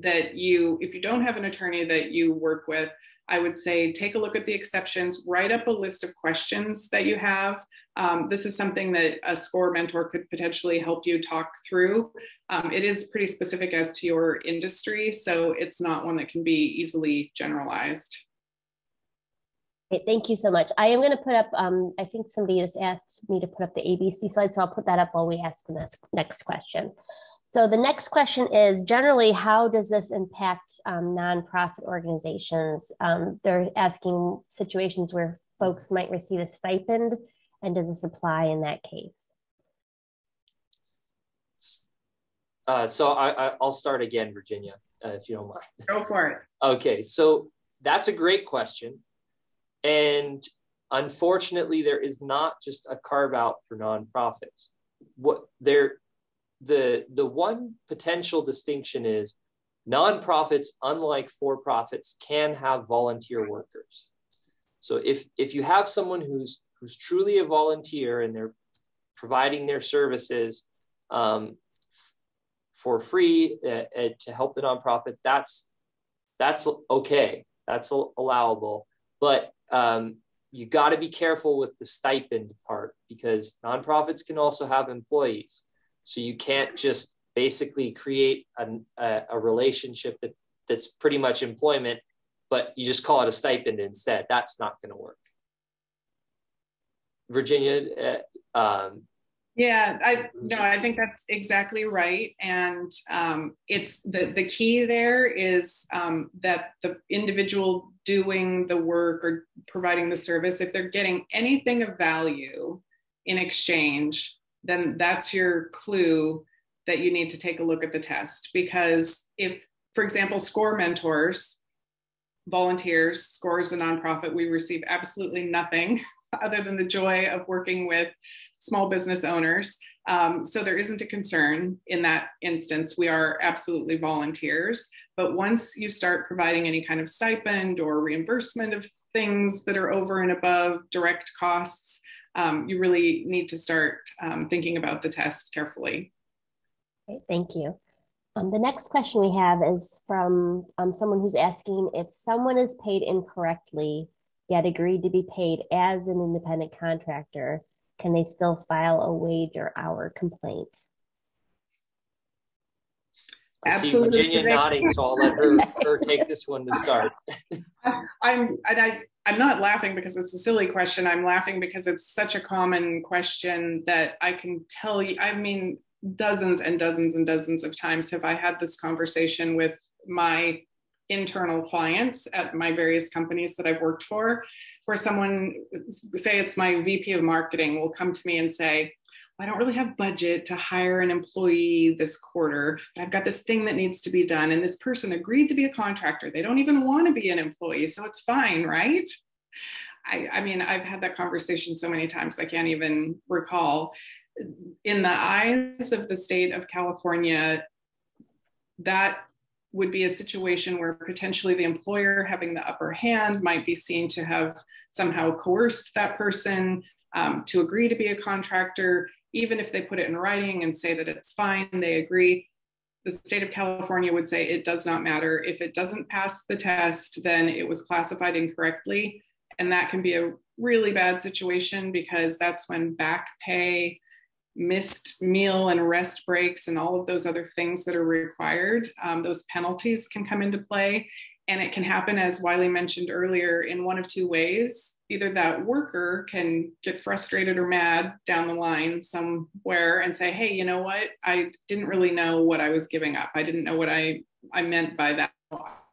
that you, if you don't have an attorney that you work with, I would say take a look at the exceptions, write up a list of questions that you have. Um, this is something that a SCORE mentor could potentially help you talk through. Um, it is pretty specific as to your industry, so it's not one that can be easily generalized. Okay, thank you so much. I am going to put up, um, I think somebody just asked me to put up the ABC slide, so I'll put that up while we ask this next question. So the next question is generally, how does this impact um, nonprofit organizations? Um, they're asking situations where folks might receive a stipend, and does this apply in that case? Uh, so I, will start again, Virginia, uh, if you don't mind. Go for it. Okay, so that's a great question. And unfortunately, there is not just a carve out for nonprofits. What there the the one potential distinction is nonprofits unlike for profits can have volunteer workers. So if if you have someone who's who's truly a volunteer and they're providing their services um, for free uh, uh, to help the nonprofit that's that's okay. That's allowable. But um, you got to be careful with the stipend part because nonprofits can also have employees so you can't just basically create a, a, a um, that that's pretty much employment, but you just call it a stipend instead. That's not going to work. Virginia, uh, um, yeah, I no, I think that's exactly right, and um, it's the the key there is um, that the individual doing the work or providing the service, if they're getting anything of value in exchange, then that's your clue that you need to take a look at the test. Because if, for example, SCORE mentors, volunteers, SCORE is a nonprofit, we receive absolutely nothing other than the joy of working with small business owners. Um, so there isn't a concern in that instance. We are absolutely volunteers. But once you start providing any kind of stipend or reimbursement of things that are over and above direct costs, um, you really need to start um, thinking about the test carefully. Okay, thank you. Um, the next question we have is from um, someone who's asking if someone is paid incorrectly yet agreed to be paid as an independent contractor, can they still file a wage or hour complaint? I Absolutely. see Virginia nodding, so I'll let her, her take this one to start. I'm and I I'm not laughing because it's a silly question. I'm laughing because it's such a common question that I can tell you. I mean, dozens and dozens and dozens of times have I had this conversation with my internal clients at my various companies that I've worked for, where someone, say it's my VP of marketing, will come to me and say, I don't really have budget to hire an employee this quarter, I've got this thing that needs to be done. And this person agreed to be a contractor. They don't even want to be an employee, so it's fine, right? I, I mean, I've had that conversation so many times, I can't even recall. In the eyes of the state of California, that would be a situation where potentially the employer having the upper hand might be seen to have somehow coerced that person um, to agree to be a contractor even if they put it in writing and say that it's fine, they agree, the state of California would say it does not matter. If it doesn't pass the test, then it was classified incorrectly. And that can be a really bad situation because that's when back pay, missed meal and rest breaks, and all of those other things that are required, um, those penalties can come into play. And it can happen, as Wiley mentioned earlier, in one of two ways. Either that worker can get frustrated or mad down the line somewhere and say, hey, you know what? I didn't really know what I was giving up. I didn't know what I, I meant by that.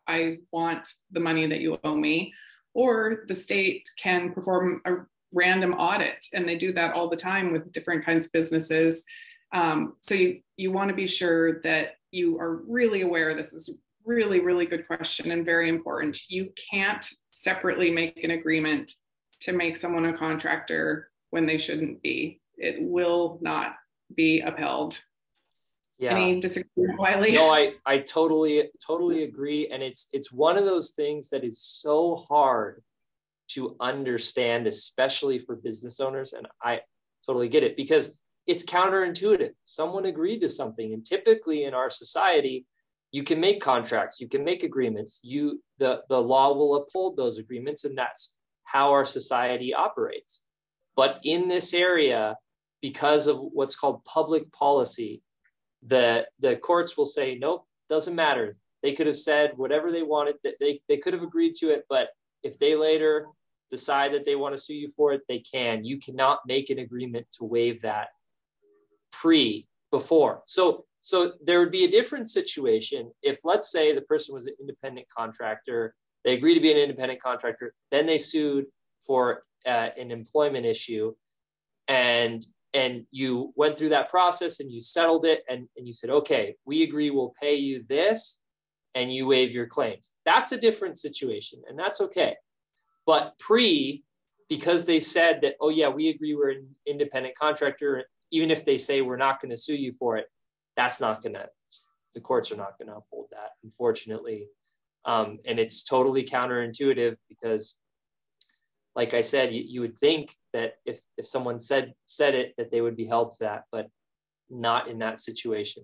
I want the money that you owe me. Or the state can perform a random audit, and they do that all the time with different kinds of businesses. Um, so you, you want to be sure that you are really aware this is a really, really good question and very important. You can't separately make an agreement to make someone a contractor when they shouldn't be. It will not be upheld. Yeah. Any disagreement, Wiley? No, I, I totally, totally agree. And it's it's one of those things that is so hard to understand, especially for business owners. And I totally get it because it's counterintuitive. Someone agreed to something. And typically in our society, you can make contracts you can make agreements you the the law will uphold those agreements and that's how our society operates. But in this area because of what's called public policy the the courts will say nope doesn't matter. They could have said whatever they wanted they they could have agreed to it but if they later decide that they want to sue you for it they can. You cannot make an agreement to waive that pre before. So so there would be a different situation if, let's say, the person was an independent contractor, they agreed to be an independent contractor, then they sued for uh, an employment issue, and and you went through that process and you settled it, and, and you said, okay, we agree, we'll pay you this, and you waive your claims. That's a different situation, and that's okay. But pre, because they said that, oh yeah, we agree we're an independent contractor, even if they say we're not going to sue you for it, that's not going to the courts are not going to uphold that unfortunately um, and it's totally counterintuitive because like i said you, you would think that if if someone said said it that they would be held to that but not in that situation.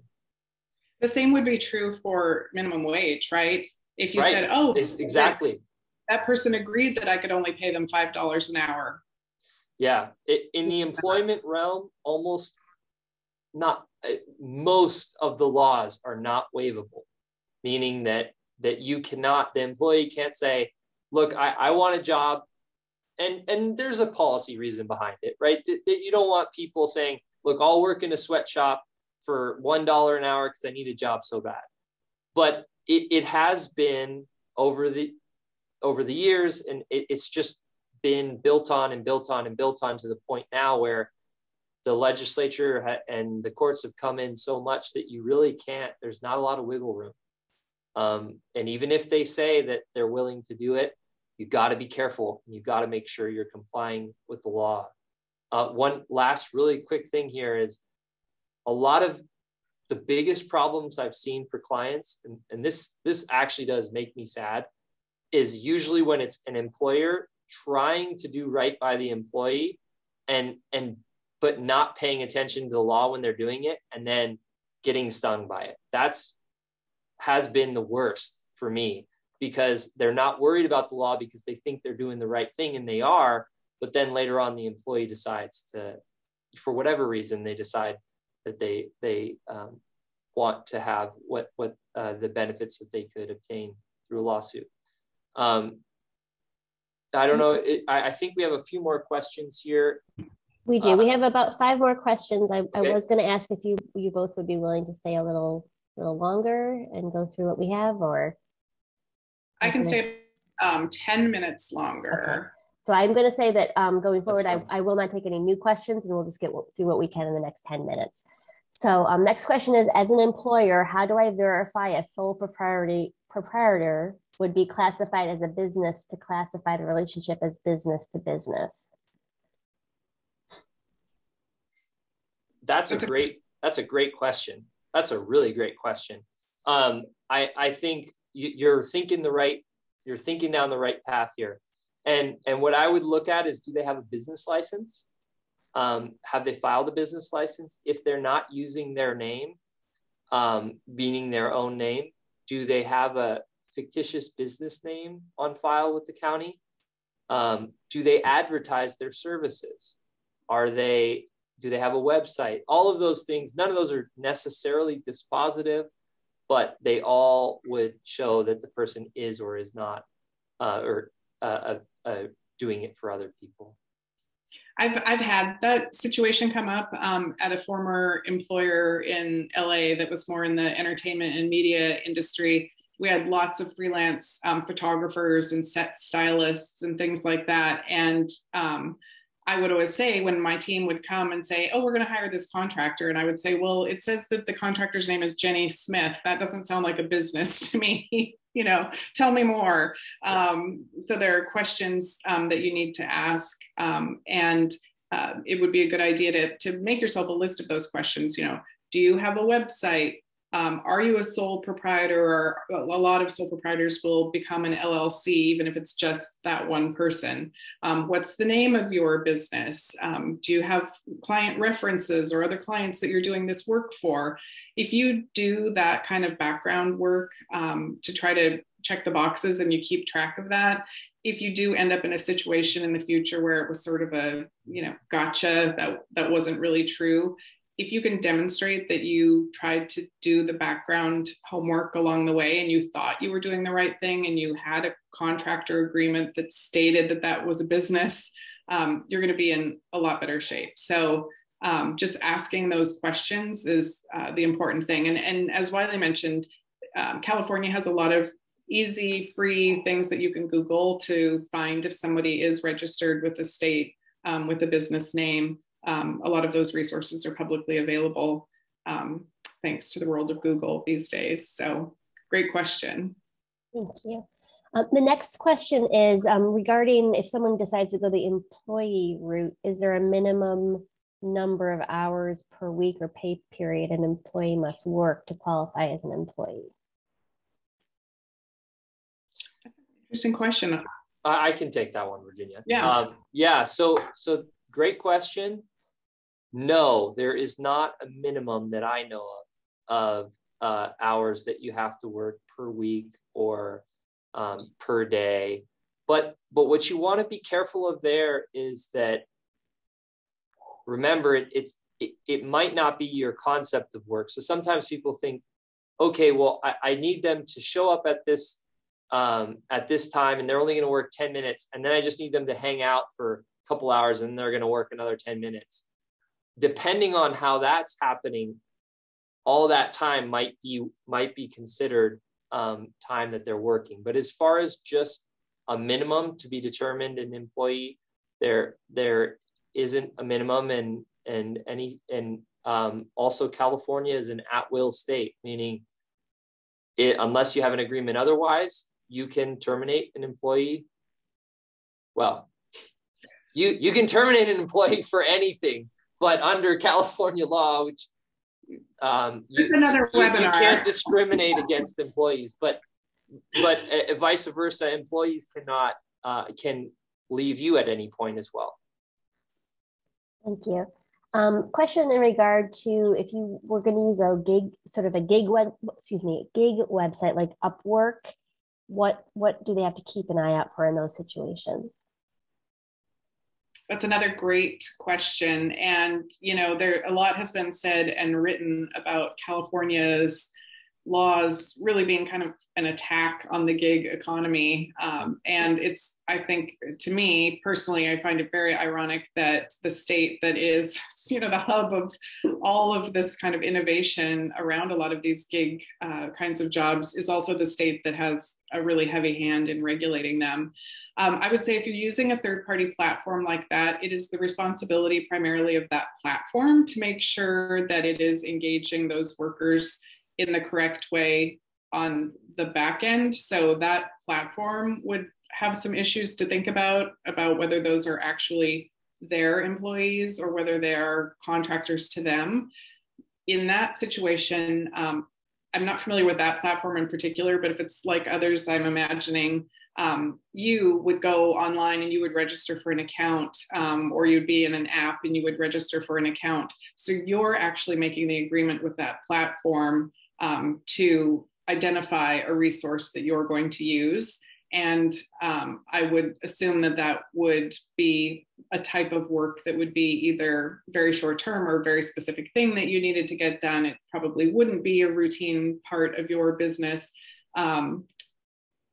The same would be true for minimum wage right? If you right. said oh it's exactly. that person agreed that i could only pay them five dollars an hour. Yeah. It, in the employment realm almost not most of the laws are not waivable, meaning that that you cannot the employee can't say, look, I, I want a job, and and there's a policy reason behind it, right? That, that you don't want people saying, look, I'll work in a sweatshop for one dollar an hour because I need a job so bad. But it, it has been over the over the years, and it, it's just been built on and built on and built on to the point now where the legislature and the courts have come in so much that you really can't there's not a lot of wiggle room um, and even if they say that they're willing to do it you got to be careful you got to make sure you're complying with the law uh, one last really quick thing here is a lot of the biggest problems i've seen for clients and, and this this actually does make me sad is usually when it's an employer trying to do right by the employee and and but not paying attention to the law when they're doing it and then getting stung by it. That's has been the worst for me because they're not worried about the law because they think they're doing the right thing and they are, but then later on the employee decides to for whatever reason they decide that they they um, want to have what what uh, the benefits that they could obtain through a lawsuit. Um, I don't know. It, I, I, think we have a few more questions here. We do. Uh, we have about five more questions. I, okay. I was going to ask if you you both would be willing to stay a little little longer and go through what we have, or I can say um, ten minutes longer. Okay. So I'm going to say that um, going forward, I, I will not take any new questions, and we'll just get do what we can in the next ten minutes. So um, next question is: As an employer, how do I verify a sole propriety proprietor would be classified as a business to classify the relationship as business to business? that's a great that's a great question. That's a really great question. Um, I I think you're thinking the right you're thinking down the right path here. And and what I would look at is do they have a business license? um, have they filed a business license? If they're not using their name, um, meaning their own name, do they have a fictitious business name on file with the county? Um, do they advertise their services? Are they do they have a website? All of those things, none of those are necessarily dispositive, but they all would show that the person is or is not uh, or uh, uh, uh doing it for other people. I've I've had that situation come up um, at a former employer in LA that was more in the entertainment and media industry. We had lots of freelance um, photographers and set stylists and things like that. And um, I would always say when my team would come and say, "Oh, we're going to hire this contractor," and I would say, "Well, it says that the contractor's name is Jenny Smith. That doesn't sound like a business to me." you know, tell me more. Um, so there are questions um, that you need to ask, um, and uh, it would be a good idea to to make yourself a list of those questions. You know, do you have a website? Um, are you a sole proprietor or a lot of sole proprietors will become an llc even if it's just that one person. Um, what's the name of your business? Um, do you have client references or other clients that you're doing this work for? If you do that kind of background work um, to try to check the boxes and you keep track of that if you do end up in a situation in the future where it was sort of a you know gotcha that that wasn't really true if you can demonstrate that you tried to do the background homework along the way and you thought you were doing the right thing and you had a contractor agreement that stated that that was a business, um, you're going to be in a lot better shape. So um, just asking those questions is uh, the important thing. And, and as Wiley mentioned, um, California has a lot of easy, free things that you can Google to find if somebody is registered with the state um, with a business name um, a lot of those resources are publicly available um, thanks to the world of Google these days. So, great question. Thank you. Um, the next question is um, regarding if someone decides to go the employee route, is there a minimum number of hours per week or pay period an employee must work to qualify as an employee? Interesting question. I can take that one, Virginia. Yeah. Um, yeah. So, so great question no, there is not a minimum that I know of of uh, hours that you have to work per week or um, per day. But but what you want to be careful of there is that remember it, it's it, it might not be your concept of work. So sometimes people think, okay, well I, I need them to show up at this um, at this time and they're only going to work 10 minutes and then I just need them to hang out for a couple hours and they're going to work another 10 minutes depending on how that's happening, all that time might be might be considered um, time that they're working. But as far as just a minimum to be determined an employee, there there isn't a minimum, and and any and um, also California is an at will state, meaning it, unless you have an agreement otherwise, you can terminate an employee. Well, you you can terminate an employee for anything but under California law, which um, you, another you, webinar. you can't discriminate against employees, but but uh, vice versa, employees cannot uh, can leave you at any point as well. Thank you. Um, question in regard to if you were going to use a gig, sort of a gig web, excuse me, gig website like Upwork, what what do they have to keep an eye out for in those situations? That's another great question. And, you know, there a lot has been said and written about California's laws really being kind of an attack on the gig economy. Um, and it's, I think, to me personally, I find it very ironic that the state that is, you know, the hub of all of this kind of innovation around a lot of these gig uh, kinds of jobs is also the state that has a really heavy hand in regulating them. Um, I would say if you're using a third party platform like that, it is the responsibility primarily of that platform to make sure that it is engaging those workers in the correct way on the back end. So that platform would have some issues to think about about whether those are actually their employees or whether they are contractors to them. In that situation, um, I'm not familiar with that platform in particular, but if it's like others, I'm imagining um, you would go online and you would register for an account, um, or you'd be in an app and you would register for an account. So you're actually making the agreement with that platform um, to identify a resource that you're going to use. And um, I would assume that that would be a type of work that would be either very short term or a very specific thing that you needed to get done. It probably wouldn't be a routine part of your business. Um,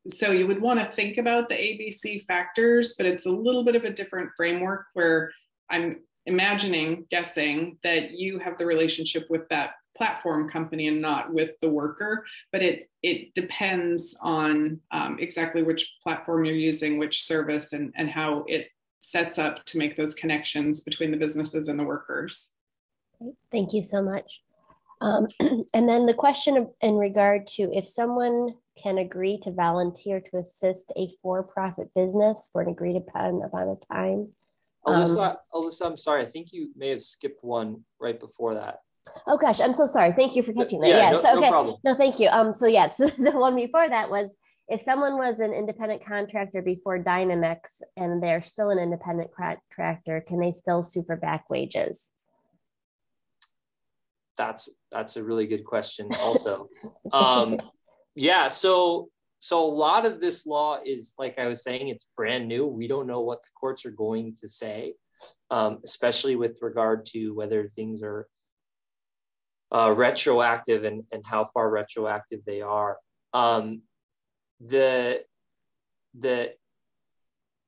so you would want to think about the ABC factors, but it's a little bit of a different framework where I'm imagining, guessing that you have the relationship with that platform company and not with the worker but it it depends on um, exactly which platform you're using which service and and how it sets up to make those connections between the businesses and the workers thank you so much um, and then the question in regard to if someone can agree to volunteer to assist a for-profit business for an agreed upon upon a time Alyssa, um, Alyssa, I'm sorry. I think you may have skipped one right before that. Oh gosh, I'm so sorry. Thank you for catching that. Yeah, yes, no, okay. No, problem. no, thank you. Um, so yeah, so the one before that was if someone was an independent contractor before Dynamex and they're still an independent contractor, can they still sue for back wages? That's that's a really good question. Also, um, yeah. So so a lot of this law is like I was saying, it's brand new. We don't know what the courts are going to say, um, especially with regard to whether things are uh, retroactive and, and how far retroactive they are. Um, the the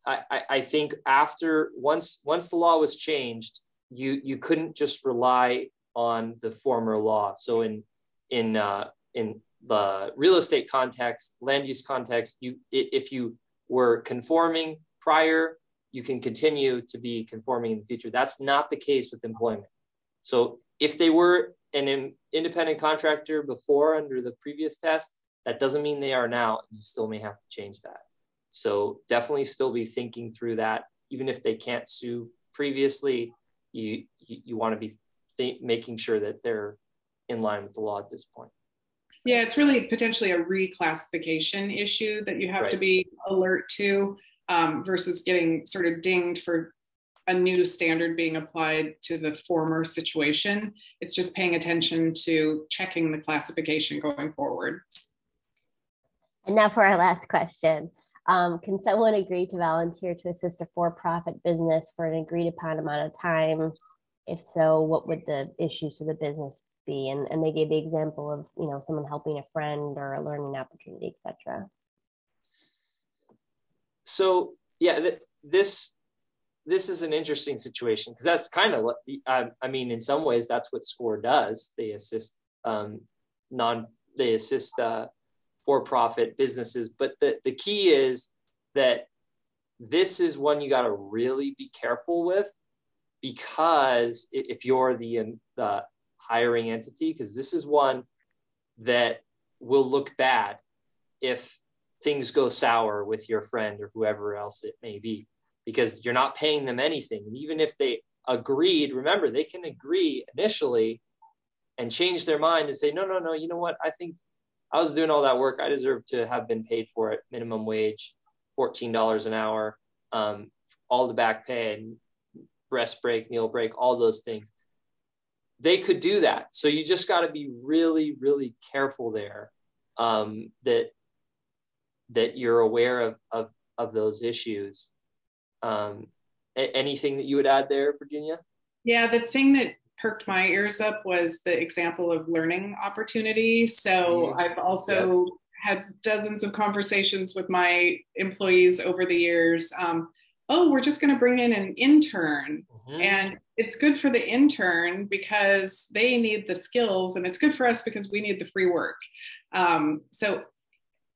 I, I think after once once the law was changed, you you couldn't just rely on the former law. So in in uh, in the real estate context, land use context, you if you were conforming prior, you can continue to be conforming in the future. That's not the case with employment. So if they were an independent contractor before under the previous test, that doesn't mean they are now. You still may have to change that. So definitely still be thinking through that. Even if they can't sue previously, you you, you want to be th- making sure that they're in line with the law at this point. Yeah, it's really potentially a reclassification issue that you have right. to be alert to um, versus getting sort of dinged for a new standard being applied to the former situation. It's just paying attention to checking the classification going forward. And now for our last question. Um, can someone agree to volunteer to assist a for-profit business for an agreed upon amount of time? If so, what would the issues to the business be? And, and they gave the example of, you know, someone helping a friend or a learning opportunity, etc. So yeah, th- this this is an interesting situation because that's kind of what I, I, mean in some ways that's what score does. They assist um, non they assist uh, for-profit businesses. But the, the key is that this is one you got to really be careful with because if you're the, um, the hiring entity because this is one that will look bad if things go sour with your friend or whoever else it may be because you're not paying them anything. And even if they agreed, remember, they can agree initially and change their mind and say, no, no, no, you know what? I think I was doing all that work. I deserve to have been paid for it, minimum wage, $14 an hour, um, all the back pay and rest break, meal break, all those things. They could do that. So you just got to be really, really careful there um, that that you're aware of, of, of those issues um, a- anything that you would add there, Virginia? Yeah, the thing that perked my ears up was the example of learning opportunity. So mm-hmm. I've also yeah. had dozens of conversations with my employees over the years. Um, oh, we're just going to bring in an intern. Mm-hmm. And it's good for the intern because they need the skills, and it's good for us because we need the free work. Um, so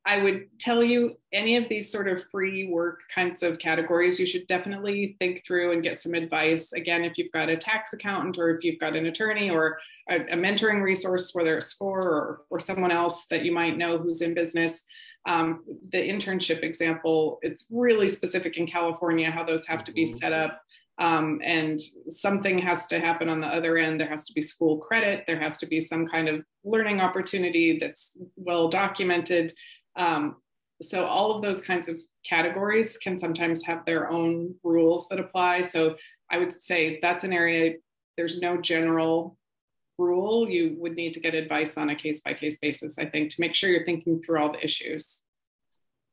I would tell you any of these sort of free work kinds of categories, you should definitely think through and get some advice. Again, if you've got a tax accountant or if you've got an attorney or a, a mentoring resource, whether it's SCORE or, or someone else that you might know who's in business. Um, the internship example, it's really specific in California how those have to be set up. Um, and something has to happen on the other end. There has to be school credit. There has to be some kind of learning opportunity that's well documented. Um, so all of those kinds of categories can sometimes have their own rules that apply. So I would say that's an area, there's no general rule. You would need to get advice on a case by case basis, I think, to make sure you're thinking through all the issues.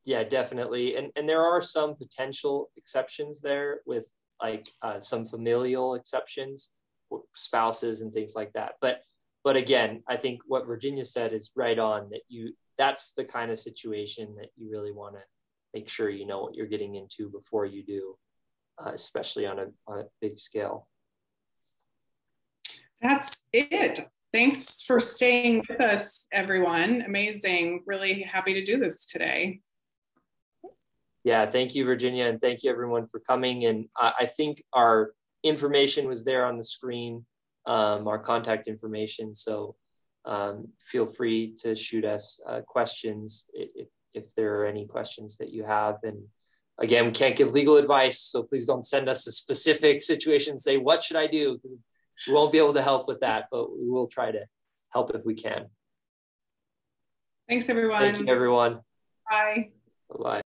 Yeah, definitely. And, and there are some potential exceptions there with like uh, some familial exceptions, spouses and things like that. But but again, I think what Virginia said is right on that you that's the kind of situation that you really want to make sure you know what you're getting into before you do, uh, especially on a, on a big scale. That's it. Thanks for staying with us, everyone. Amazing. Really happy to do this today. Yeah, thank you, Virginia, and thank you everyone for coming. And uh, I think our information was there on the screen, um, our contact information. So um, feel free to shoot us uh, questions if, if there are any questions that you have. And again, we can't give legal advice, so please don't send us a specific situation. and Say, what should I do? We won't be able to help with that, but we will try to help if we can. Thanks, everyone. Thank you, everyone. Bye. Bye.